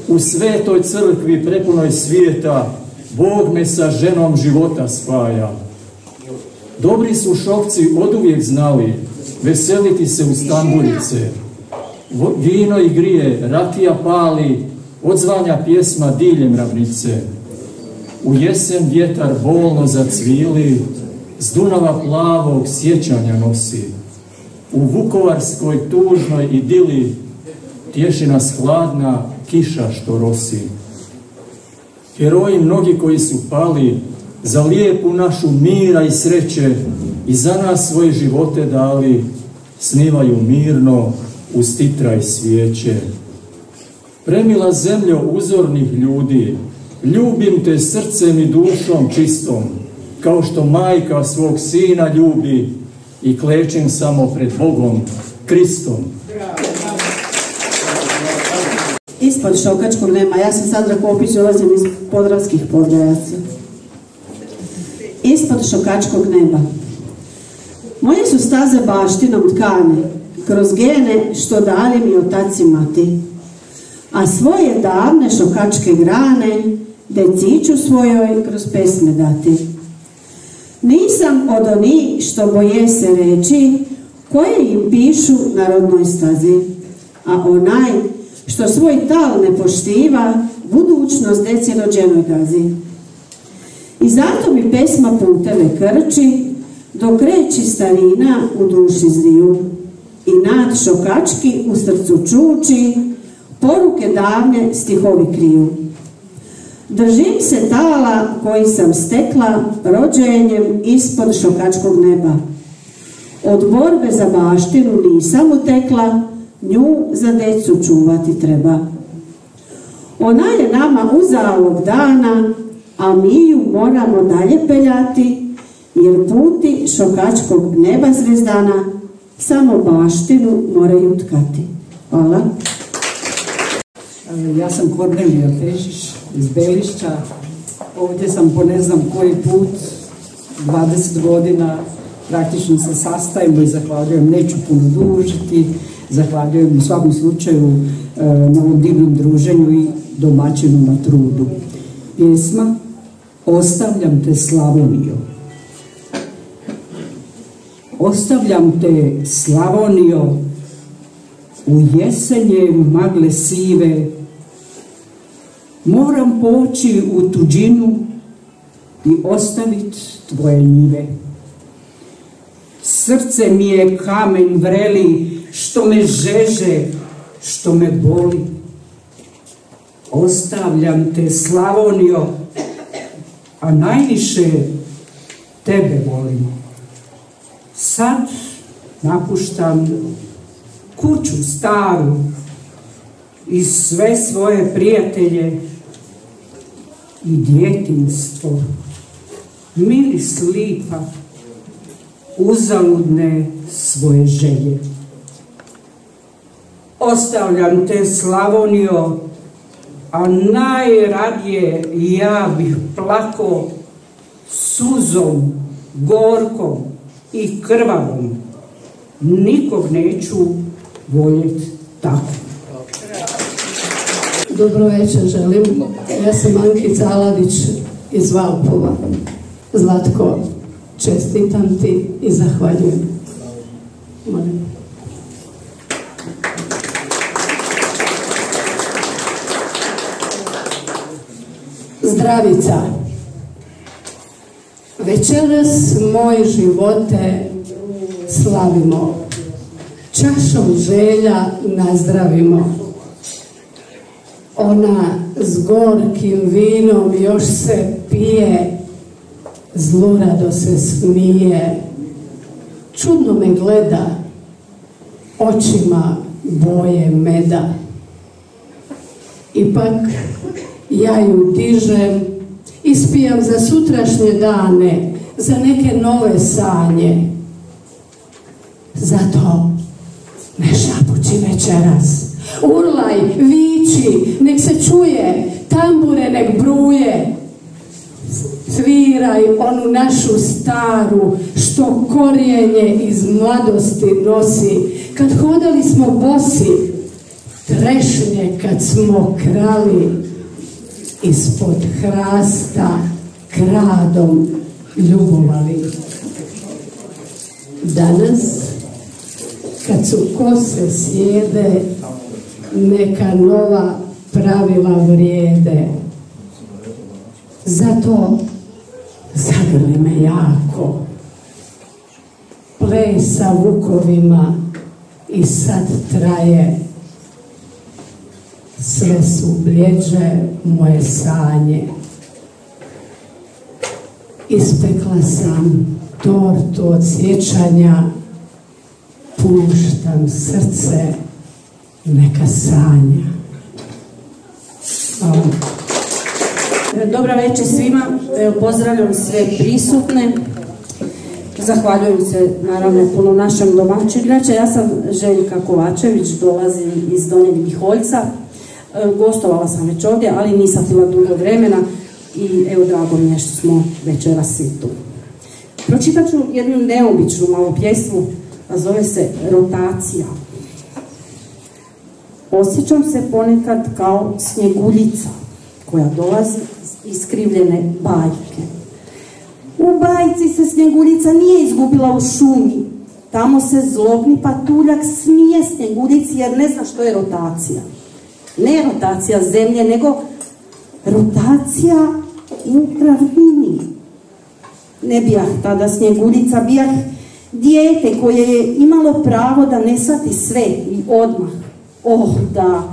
u svetoj crkvi prepunoj svijeta, Bog me sa ženom života spaja. Dobri su šokci oduvijek znali veseliti se u stambuljice. Vino i grije, rakija pali, odzvanja pjesma diljem ravnice. U jesen vjetar bolno zacvili, s Dunava plavog sjećanja nosi. U Vukovarskoj tužnoj idili tješi nas kiša što rosi. Heroji mnogi koji su pali za lijepu našu mira i sreće i za nas svoje živote dali, snivaju mirno uz titra i svijeće. Premila zemljo uzornih ljudi, ljubim te srcem i dušom čistom, kao što majka svog sina ljubi i klečem samo pred Bogom, Kristom. Ispod šokačkog nema, ja sam Sandra Kopić, dolazim iz podravskih podgajaca. Ispod šokačkog neba. Moje su staze baštinom tkane, kroz gene što dali mi otaci mati. A svoje davne šokačke grane, deciću svojoj kroz pesme dati. Nisam od oni što boje se reći, koje im pišu na rodnoj stazi, a onaj što svoj tal ne poštiva, budućnost deci rođenoj gazi. I zato mi pesma puteve krči, dok reći starina u duši zriju. I nad šokački u srcu čuči, poruke davne stihovi kriju. Držim se tala koji sam stekla rođenjem ispod šokačkog neba. Od borbe za baštinu nisam utekla, nju za decu čuvati treba. Ona je nama uzalog dana, a mi ju moramo dalje peljati, jer puti šokačkog neba zvezdana samo baštinu moraju tkati. Hvala. Ja sam Kornelija Pešić iz Belišća. Ovdje sam po ne znam koji put, 20 godina, praktično se sastajemo i zahvaljujem, neću puno dužiti, zahvaljujem u svakom slučaju e, na ovom divnom druženju i domaćinu na trudu. Pjesma Ostavljam te Slavoniju. Ostavljam te Slavonio u jesenje magle sive, moram poći u tuđinu i ostavit tvoje njive. Srce mi je kamen vreli, što me žeže, što me boli. Ostavljam te Slavonio, a najviše tebe volim. Sad napuštam kuću staru i sve svoje prijatelje i djetinstvo, miris lipa, uzaludne svoje želje. Ostavljam te Slavonio, a najradije ja bih plako suzom, gorkom i krvavom. Nikog neću voljeti tako. Dobro večer želim. Ja sam Ankica Aladić iz Valpova. Zlatko, čestitam ti i zahvaljujem. Molim. Zdravica. Večeras moje živote slavimo. Čašom želja nazdravimo. Ona s gorkim vinom još se pije, zlurado se smije. Čudno me gleda, očima boje meda. Ipak ja ju dižem, ispijam za sutrašnje dane, za neke nove sanje. Zato ne šapući večeras. Urlaj, viči, nek se čuje, tambure nek bruje. Sviraj onu našu staru, što korijenje iz mladosti nosi. Kad hodali smo bosi, trešnje kad smo krali, ispod hrasta kradom ljubovali. Danas, kad su kose sjede, neka nova pravila vrijede. Zato zagrli me jako. Ples sa vukovima i sad traje. Sve su bljeđe moje sanje. Ispekla sam tortu od sjećanja, puštam srce neka sanja. Hvala. Dobra večer svima, pozdravljam sve prisutne. Zahvaljujem se naravno puno našem domaćem ja sam Željka Kovačević, dolazim iz Donjeg Miholjca. E, Gostovala sam već ovdje, ali nisam bila dugo vremena i evo drago mi je što smo večeras i tu. Pročitat ću jednu neobičnu malu pjesmu, a zove se Rotacija. Osjećam se ponekad kao snjeguljica koja dolazi iz iskrivljene bajke. U bajci se snjeguljica nije izgubila u šumi. Tamo se zlobni patuljak smije snjeguljici jer ne zna što je rotacija. Ne rotacija zemlje, nego rotacija u ravnini. Ne bijah tada snjeguljica, bijah dijete koje je imalo pravo da ne shvati sve i odmah. Oh, da,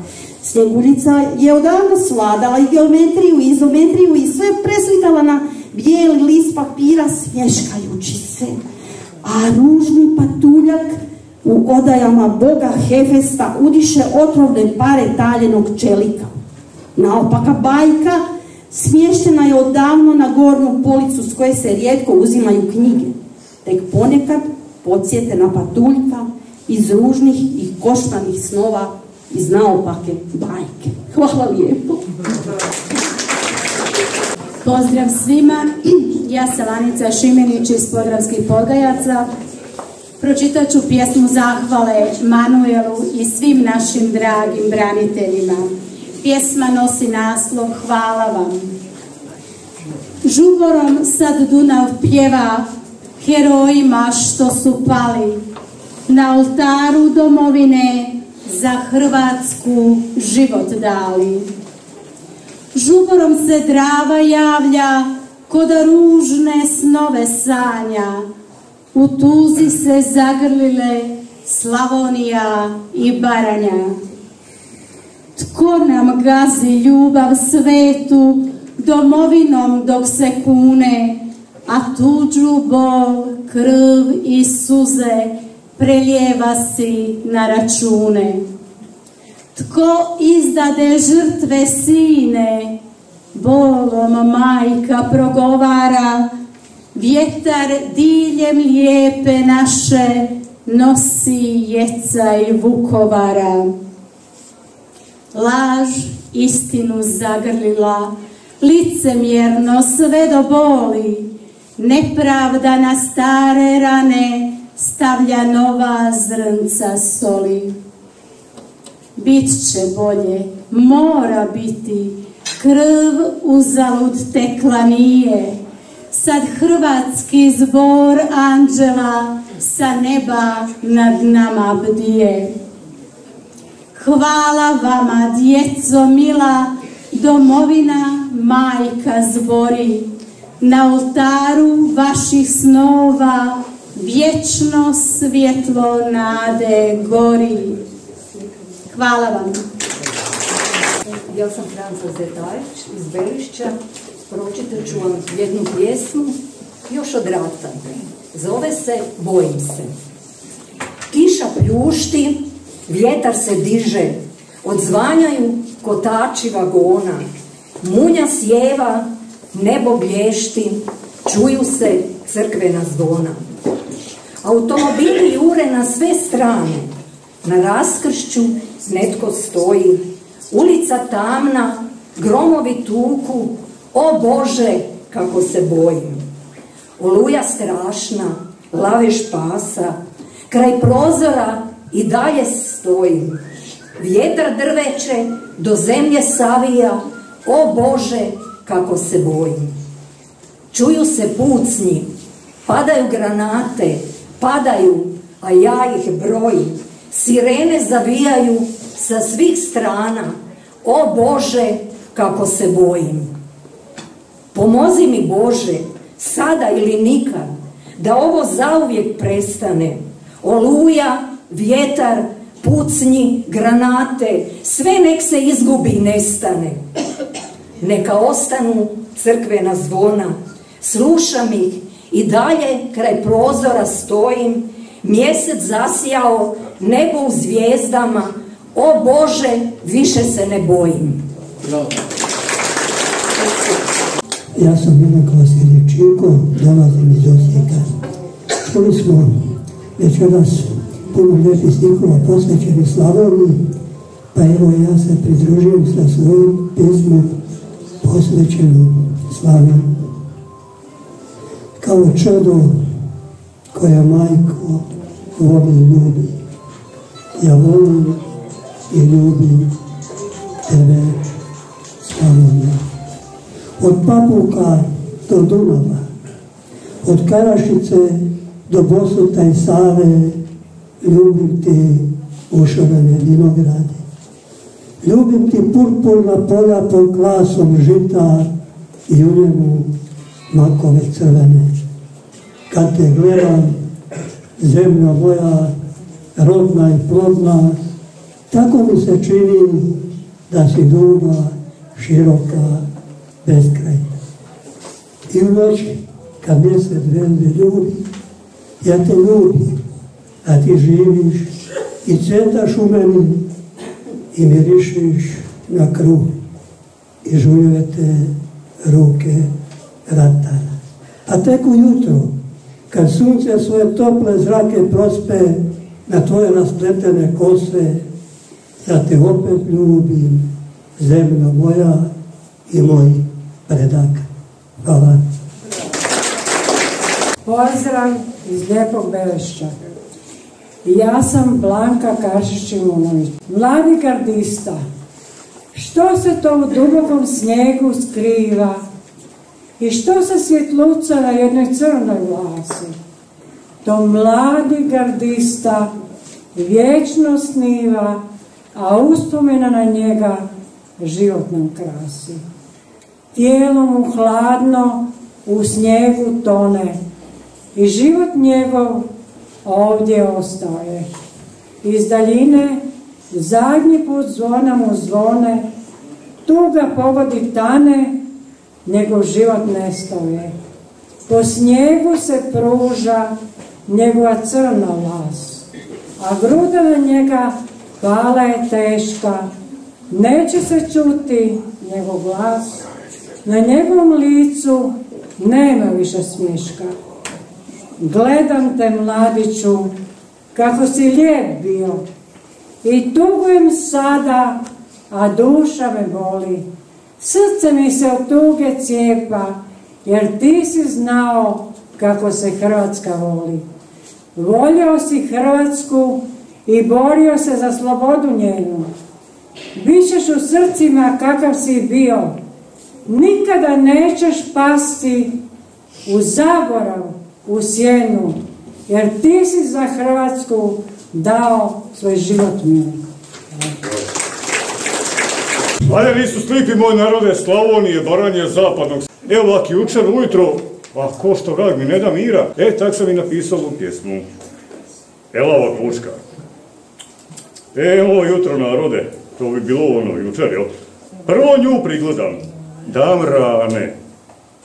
Snjeguljica je odavno sladala i geometriju izometriju i sve preslitala na bijeli list papira smješkajući se. A ružni patuljak u odajama boga Hefesta udiše otrovne pare taljenog čelika. Naopaka bajka smještena je odavno na gornju policu s koje se rijetko uzimaju knjige. Tek ponekad podsjete na patuljka iz ružnih i koštanih snova iz naopake bajke. Hvala lijepo. Pozdrav svima, [clears throat] ja sam Anica Šimenić iz Podravskih Pogajaca. Pročitat ću pjesmu zahvale Manuelu i svim našim dragim braniteljima. Pjesma nosi naslov Hvala vam. Žuborom sad Dunav pjeva herojima što su pali. Na oltaru domovine za Hrvatsku život dali. Žuborom se drava javlja, koda ružne snove sanja, u tuzi se zagrlile Slavonija i Baranja. Tko nam gazi ljubav svetu, domovinom dok se kune, a tuđu bol, krv i suze preljeva si na račune. Tko izdade žrtve sine, bolom majka progovara, vjetar diljem lijepe naše nosi jeca i vukovara. Laž istinu zagrlila, licemjerno sve do boli, nepravda na stare rane, stavlja nova zrnca soli. Bit će bolje, mora biti, krv uzalud tekla nije, sad hrvatski zbor anđela sa neba nad nama bdije. Hvala vama, djeco mila, domovina majka zbori, na oltaru vaših snova vječno svjetlo nade gori. Hvala vam. Ja sam Franca Zetajić iz Belišća. Pročitat ću vam jednu pjesmu još od rata. Zove se Bojim se. Kiša pljušti, vjetar se diže, odzvanjaju kotači vagona, munja sjeva, nebo blješti, čuju se crkvena zvona. Automobili jure na sve strane, na raskršću netko stoji, ulica tamna, gromovi tuku, o Bože, kako se bojim. Oluja strašna, laveš pasa, kraj prozora i dalje stojim. Vjetar drveće do zemlje savija, o Bože, kako se bojim. Čuju se pucnji, padaju granate, padaju, a ja ih brojim. Sirene zavijaju sa svih strana, o Bože, kako se bojim. Pomozi mi Bože, sada ili nikad, da ovo zauvijek prestane. Oluja, vjetar, pucnji, granate, sve nek se izgubi i nestane. Neka ostanu crkvena zvona, slušam ih i dalje kraj prozora stojim, mjesec zasijao, nebo u zvijezdama, o Bože, više se ne bojim. Ja sam Milan Vasilij Čirko, dolazim iz Osijeka. Čuli smo večeras puno lijepih stihova posvećeni Slavoniji, pa evo ja se pridružujem sa svojim pjesmom posvećenu Slavoniji. Kao čudo koja majko voli i ljubi, ja volim i ljubim tebe Slavonija. Od Papuka do Dunava, od Karašice do Bosuta i Save, ljubim ti ušorene vinograde. Ljubim ti purpurna polja pod klasom žita i u njemu makove crvene. Kad te gledam, zemlja moja, rodna i plodna, tako mi se čini da si duga, široka, beskrajna. I u noći, kad mjesec vende ljubi, ja te ljubim, a ti živiš i cvetaš u meni i mirišiš na kruh i žuljuje te ruke ratara. A tek ujutro, kad sunce svoje tople zrake prospe na tvoje raspletene kose, ja te opet ljubim, zemljo moja i moj predak. Hvala. Pozdrav iz Lijepog Belešća. Ja sam Blanka Kašić Imunović, mladi gardista. Što se to u dubokom snijegu skriva i što se svjetluca na jednoj crnoj vlasi? To mladi gardista vječno sniva, a uspomena na njega život nam krasi. Tijelo mu hladno u snijegu tone i život njegov ovdje ostaje. Iz daljine zadnji put zvona mu zvone, tuga pogodi tane, njegov život nestaje. Po snijegu se pruža njegova crna las, a gruda na njega pala je teška, neće se čuti njegov glas, na njegovom licu nema više smješka. Gledam te, mladiću, kako si lijep bio i tugujem sada, a duša me boli. Srce mi se od tuge cijepa, jer ti si znao kako se Hrvatska voli. Volio si Hrvatsku i borio se za slobodu njenu. Bićeš u srcima kakav si bio. Nikada nećeš pasti u zaborav, u sjenu, jer ti si za Hrvatsku dao svoj život mili. Valja nisu slipi moj narode Slavonije, Baranje, Zapadnog. Evo ovak jučer ujutro, a ko što vrag mi ne da mira, e tak sam i napisao ovu pjesmu. Evo ova kučka. E, jutro narode, to bi bilo ono jučer, jel? Prvo nju prigledam, dam rane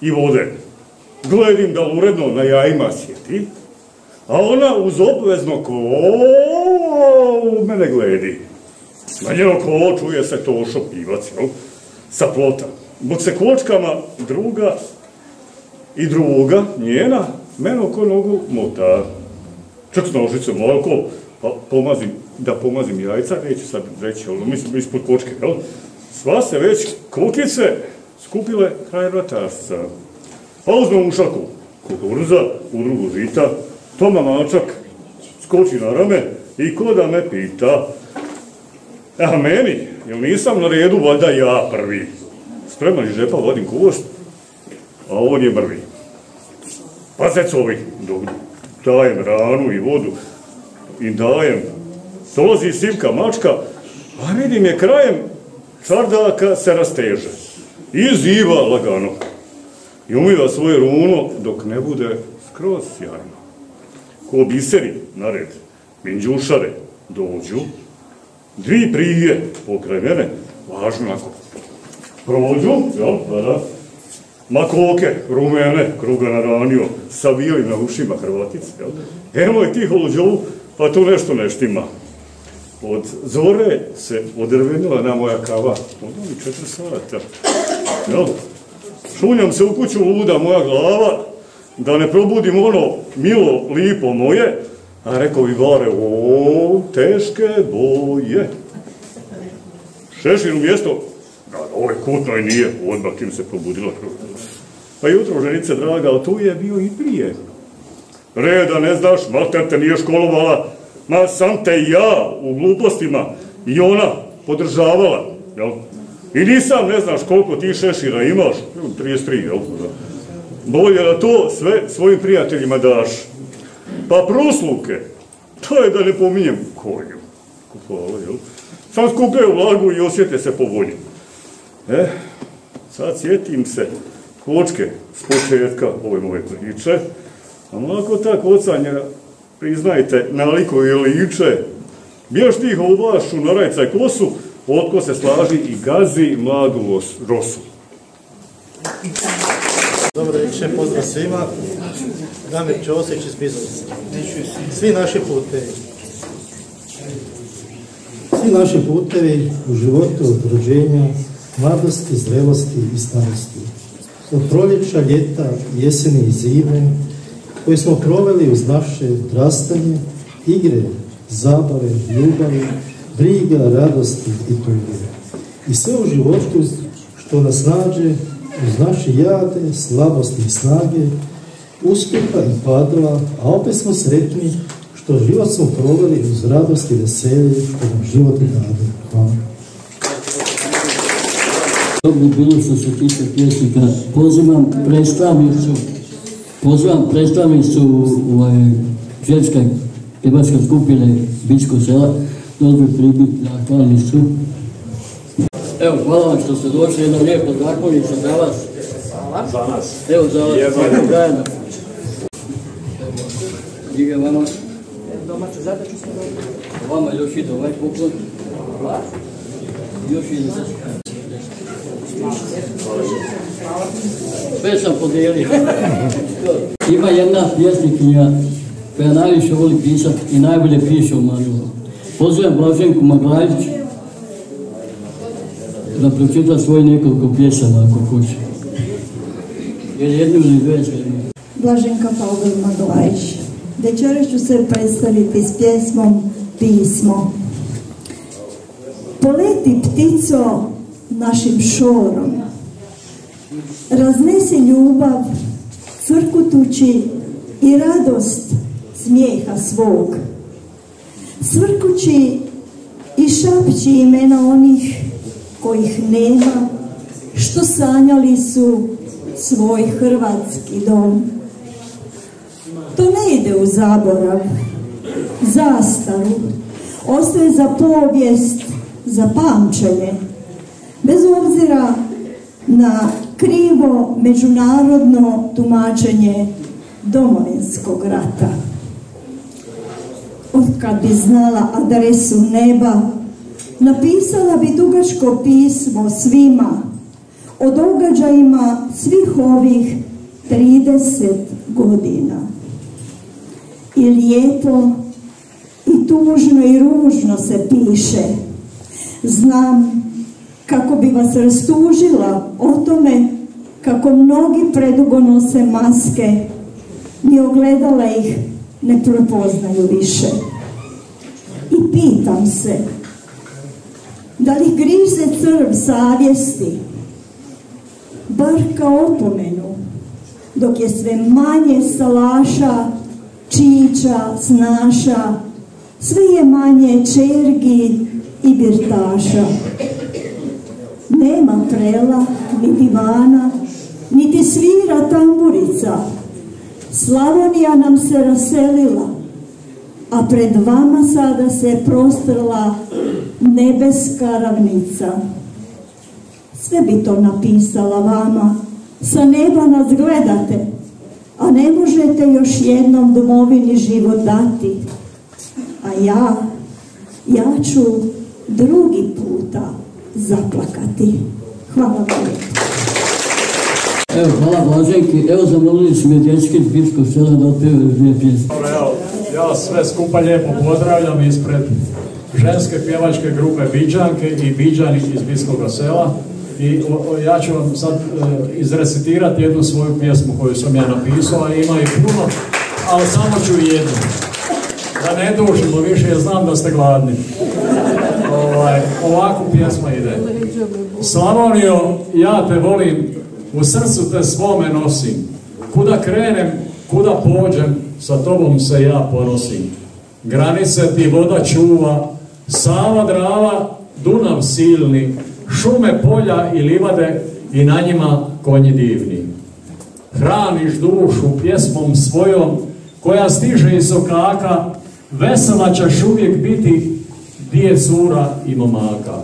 i vode. Gledim da uredno na jajima sjeti, a ona uz obvezno ko u mene gledi. Na njeno kolo čuje se to ošopivac, jel? Sa plota. Bog se kočkama druga i druga, njena, meno ko nogu mota. Čak s nožicom, ovako, pa pomazim, da pomazim jajca, neću sad reći, ali mislim ispod kočke, jel? Sva se već kukice skupile kraj vratarca. Pa uzmem u šaku kukuruza, u drugu žita, Toma mačak skoči na rame i ko da me pita, a meni, jel nisam na redu, valjda ja prvi. Spreman iz žepa vodim kost, a on je mrvi. Pa zecovi, dok dajem ranu i vodu i dajem, dolazi sivka mačka, a vidim je krajem čardaka se rasteže. I ziva lagano. I umiva svoje runo dok ne bude skroz sjajno. Ko biseri, nared, minđušare, dođu, dvi prije pokraj mene, važno ako prođu, jel, da, da, makoke, rumene, kruga naranio, sa bijelim na ušima Hrvatice, jel, evo je tiho luđovu, pa tu nešto ne štima. Od zore se odrvenila na moja kava, od ovih četiri sata, jel, šunjam se u kuću luda moja glava, da ne probudim ono milo, lipo moje, a rekao bi Vare, o, teške boje. Šešir u mjesto, da, ovo je kutno i nije, odmah kim se probudila. Pa jutro, ženice draga, ali tu je bio i prije. Reda, ne znaš, mater te nije školovala, ma sam te ja u glupostima i ona podržavala, jel? I nisam, ne znaš koliko ti šešira imaš, 33, jel? Bolje da to sve svojim prijateljima daš. Pa prosluke, to je da ne pominjem koju. Hvala, jel? Sam skupljaju vlagu i osjete se po volji. E, sad sjetim se kočke s početka ove moje priče, a malo tak ocanja, priznajte, naliko i liče, biješ tih ovašu na rajca kosu, otko se slaži i gazi mladu rosu. Dobro večer, pozdrav svima. Damir Ćosić iz Bizovca. Svi naši putevi. Svi naši putevi u životu od rođenja, mladosti, zrelosti i starosti. Od proljeća, ljeta, jeseni i zime, koje smo proveli uz naše odrastanje, igre, zabave, ljubavi, briga, radosti i tuge. I sve u životu što nas nađe uz naše jade, slabosti i snage, uspjeha i padova, a opet smo sretni što život smo proveli uz radost i veselje što nam život dade. Hvala. Dobro bilo što se tiče pjesnika. Pozivam predstavnicu, pozivam predstavnicu ovaj, ženske hrvatske skupine Bičko sela, dođe pribiti na kvalnicu. Evo, hvala vam što ste došli, jedna lijepa zahvalnica za vas. Hvala. Za nas. Evo, za vas, svakog zajedno. Diga vama. Domaću zadaću smo dobili. Vama još ide ovaj poklon. Hvala. Još ide. Sve sam podijelio. Ima jedna pjesnikinja koja najviše voli pisat i najbolje piše u Marilu. Pozivam Blaženku Maglajić da pročita svoje nekoliko pjesama ako hoće. Jer jednu ili dve Blaženka Pavel Maglajić. Večeras ću se predstaviti s pjesmom Pismo. Poleti ptico našim šorom, raznesi ljubav, crkutući i radost smijeha svog. Cvrkući i šapći imena onih kojih nema, što sanjali su svoj hrvatski dom. To ne ide u zaborav, zastaru, ostaje za povijest, za pamćenje, Bez obzira na krivo međunarodno tumačenje domovinskog rata. Od kad bi znala adresu neba, napisala bi dugačko pismo svima o događajima svih ovih 30 godina. I lijepo, i tužno, i ružno se piše. Znam kako bi vas rastužila o tome kako mnogi predugo nose maske, ni ogledala ih ne prepoznaju više. I pitam se, da li grize crv savjesti, bar kao opomenu, dok je sve manje salaša, čića, snaša, sve je manje čergi i birtaša. Nema prela, ni divana, niti svira tamburica. Slavonija nam se raselila, a pred vama sada se prostrla nebeska ravnica. Sve bi to napisala vama, sa neba nas gledate, a ne možete još jednom domovini život dati. A ja, ja ću drugi puta zaplakati. Hvala vam. Evo, hvala Blaženki. Evo, zamolili su me dječki iz Birskog sela da otpevaju dvije pjesme. Dobro, evo, ja sve skupa lijepo pozdravljam ispred ženske pjevačke grupe Biđanke i Biđani iz Biskog sela. I ja ću vam sad e, izrecitirati jednu svoju pjesmu koju sam ja napisao, a ima i puno, ali samo ću jednu. Da ne dužimo više, jer znam da ste gladni. Ovaj, ovako pjesma ide. Slavonio, ja te volim, u srcu te svome nosim. Kuda krenem, kuda pođem, sa tobom se ja ponosim. Granice ti voda čuva, Sava, Drava, Dunav silni, šume, polja i livade i na njima konji divni. Hraniš dušu pjesmom svojom, koja stiže iz okaka, vesela ćeš uvijek biti dije cura i momaka.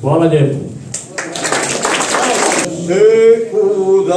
Hvala lijepo. Sekudani.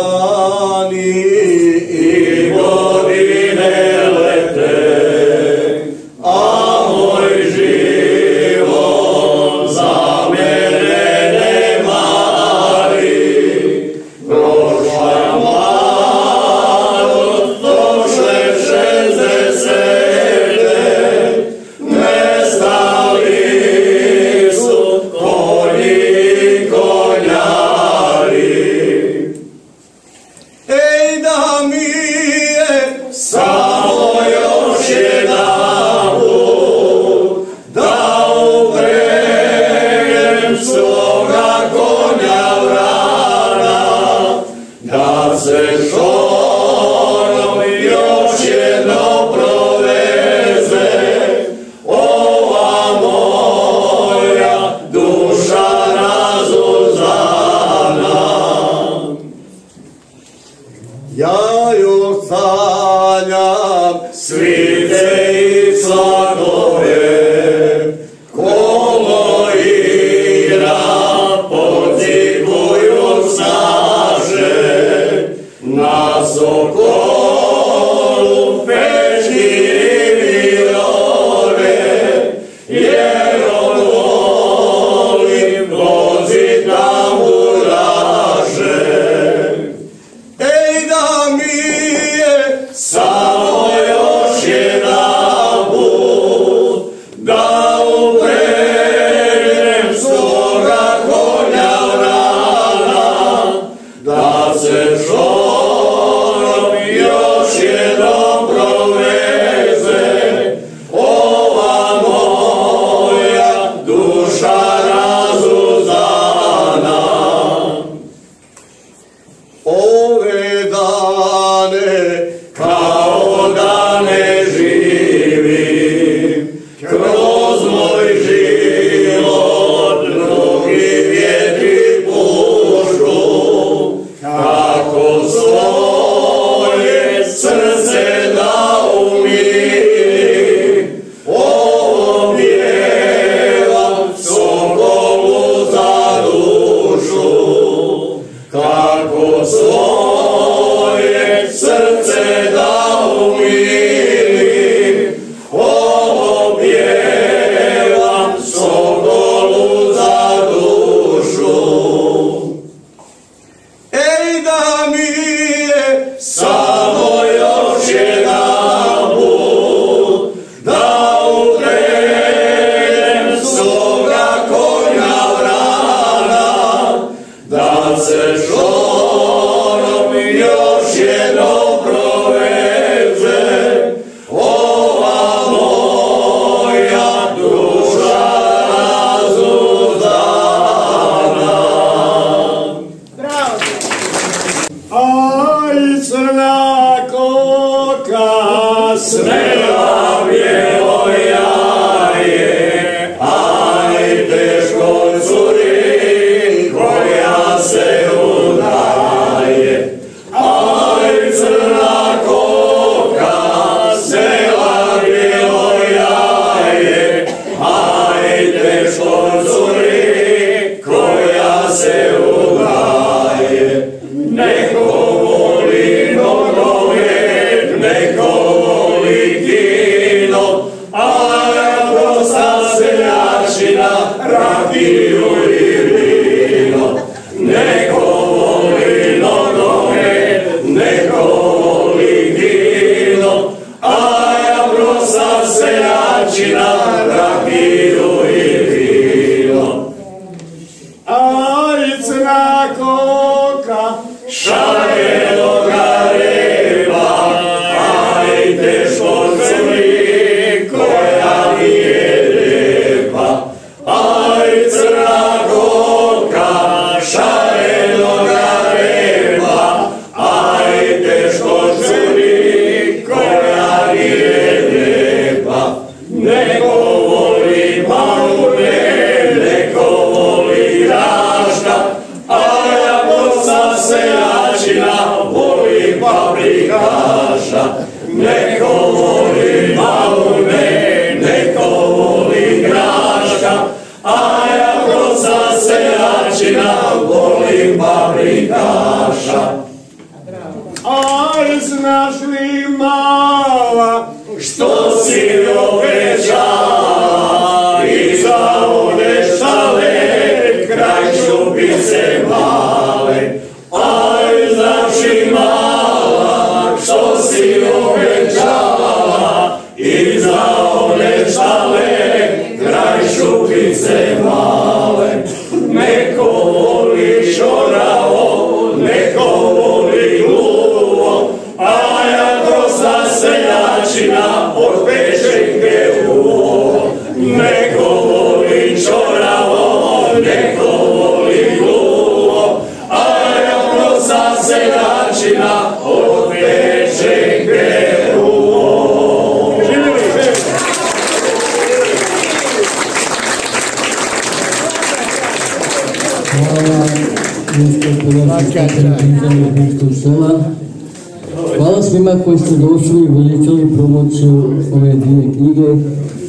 Hvala svima koji ste došli i veličali promociju ove dvije knjige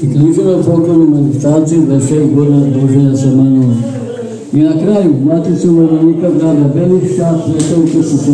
i književa poklonu manifestacije 26 godina druženja sa Manolom. I na kraju, maticu umirovljenika grada Belišća, predstavljaju se sve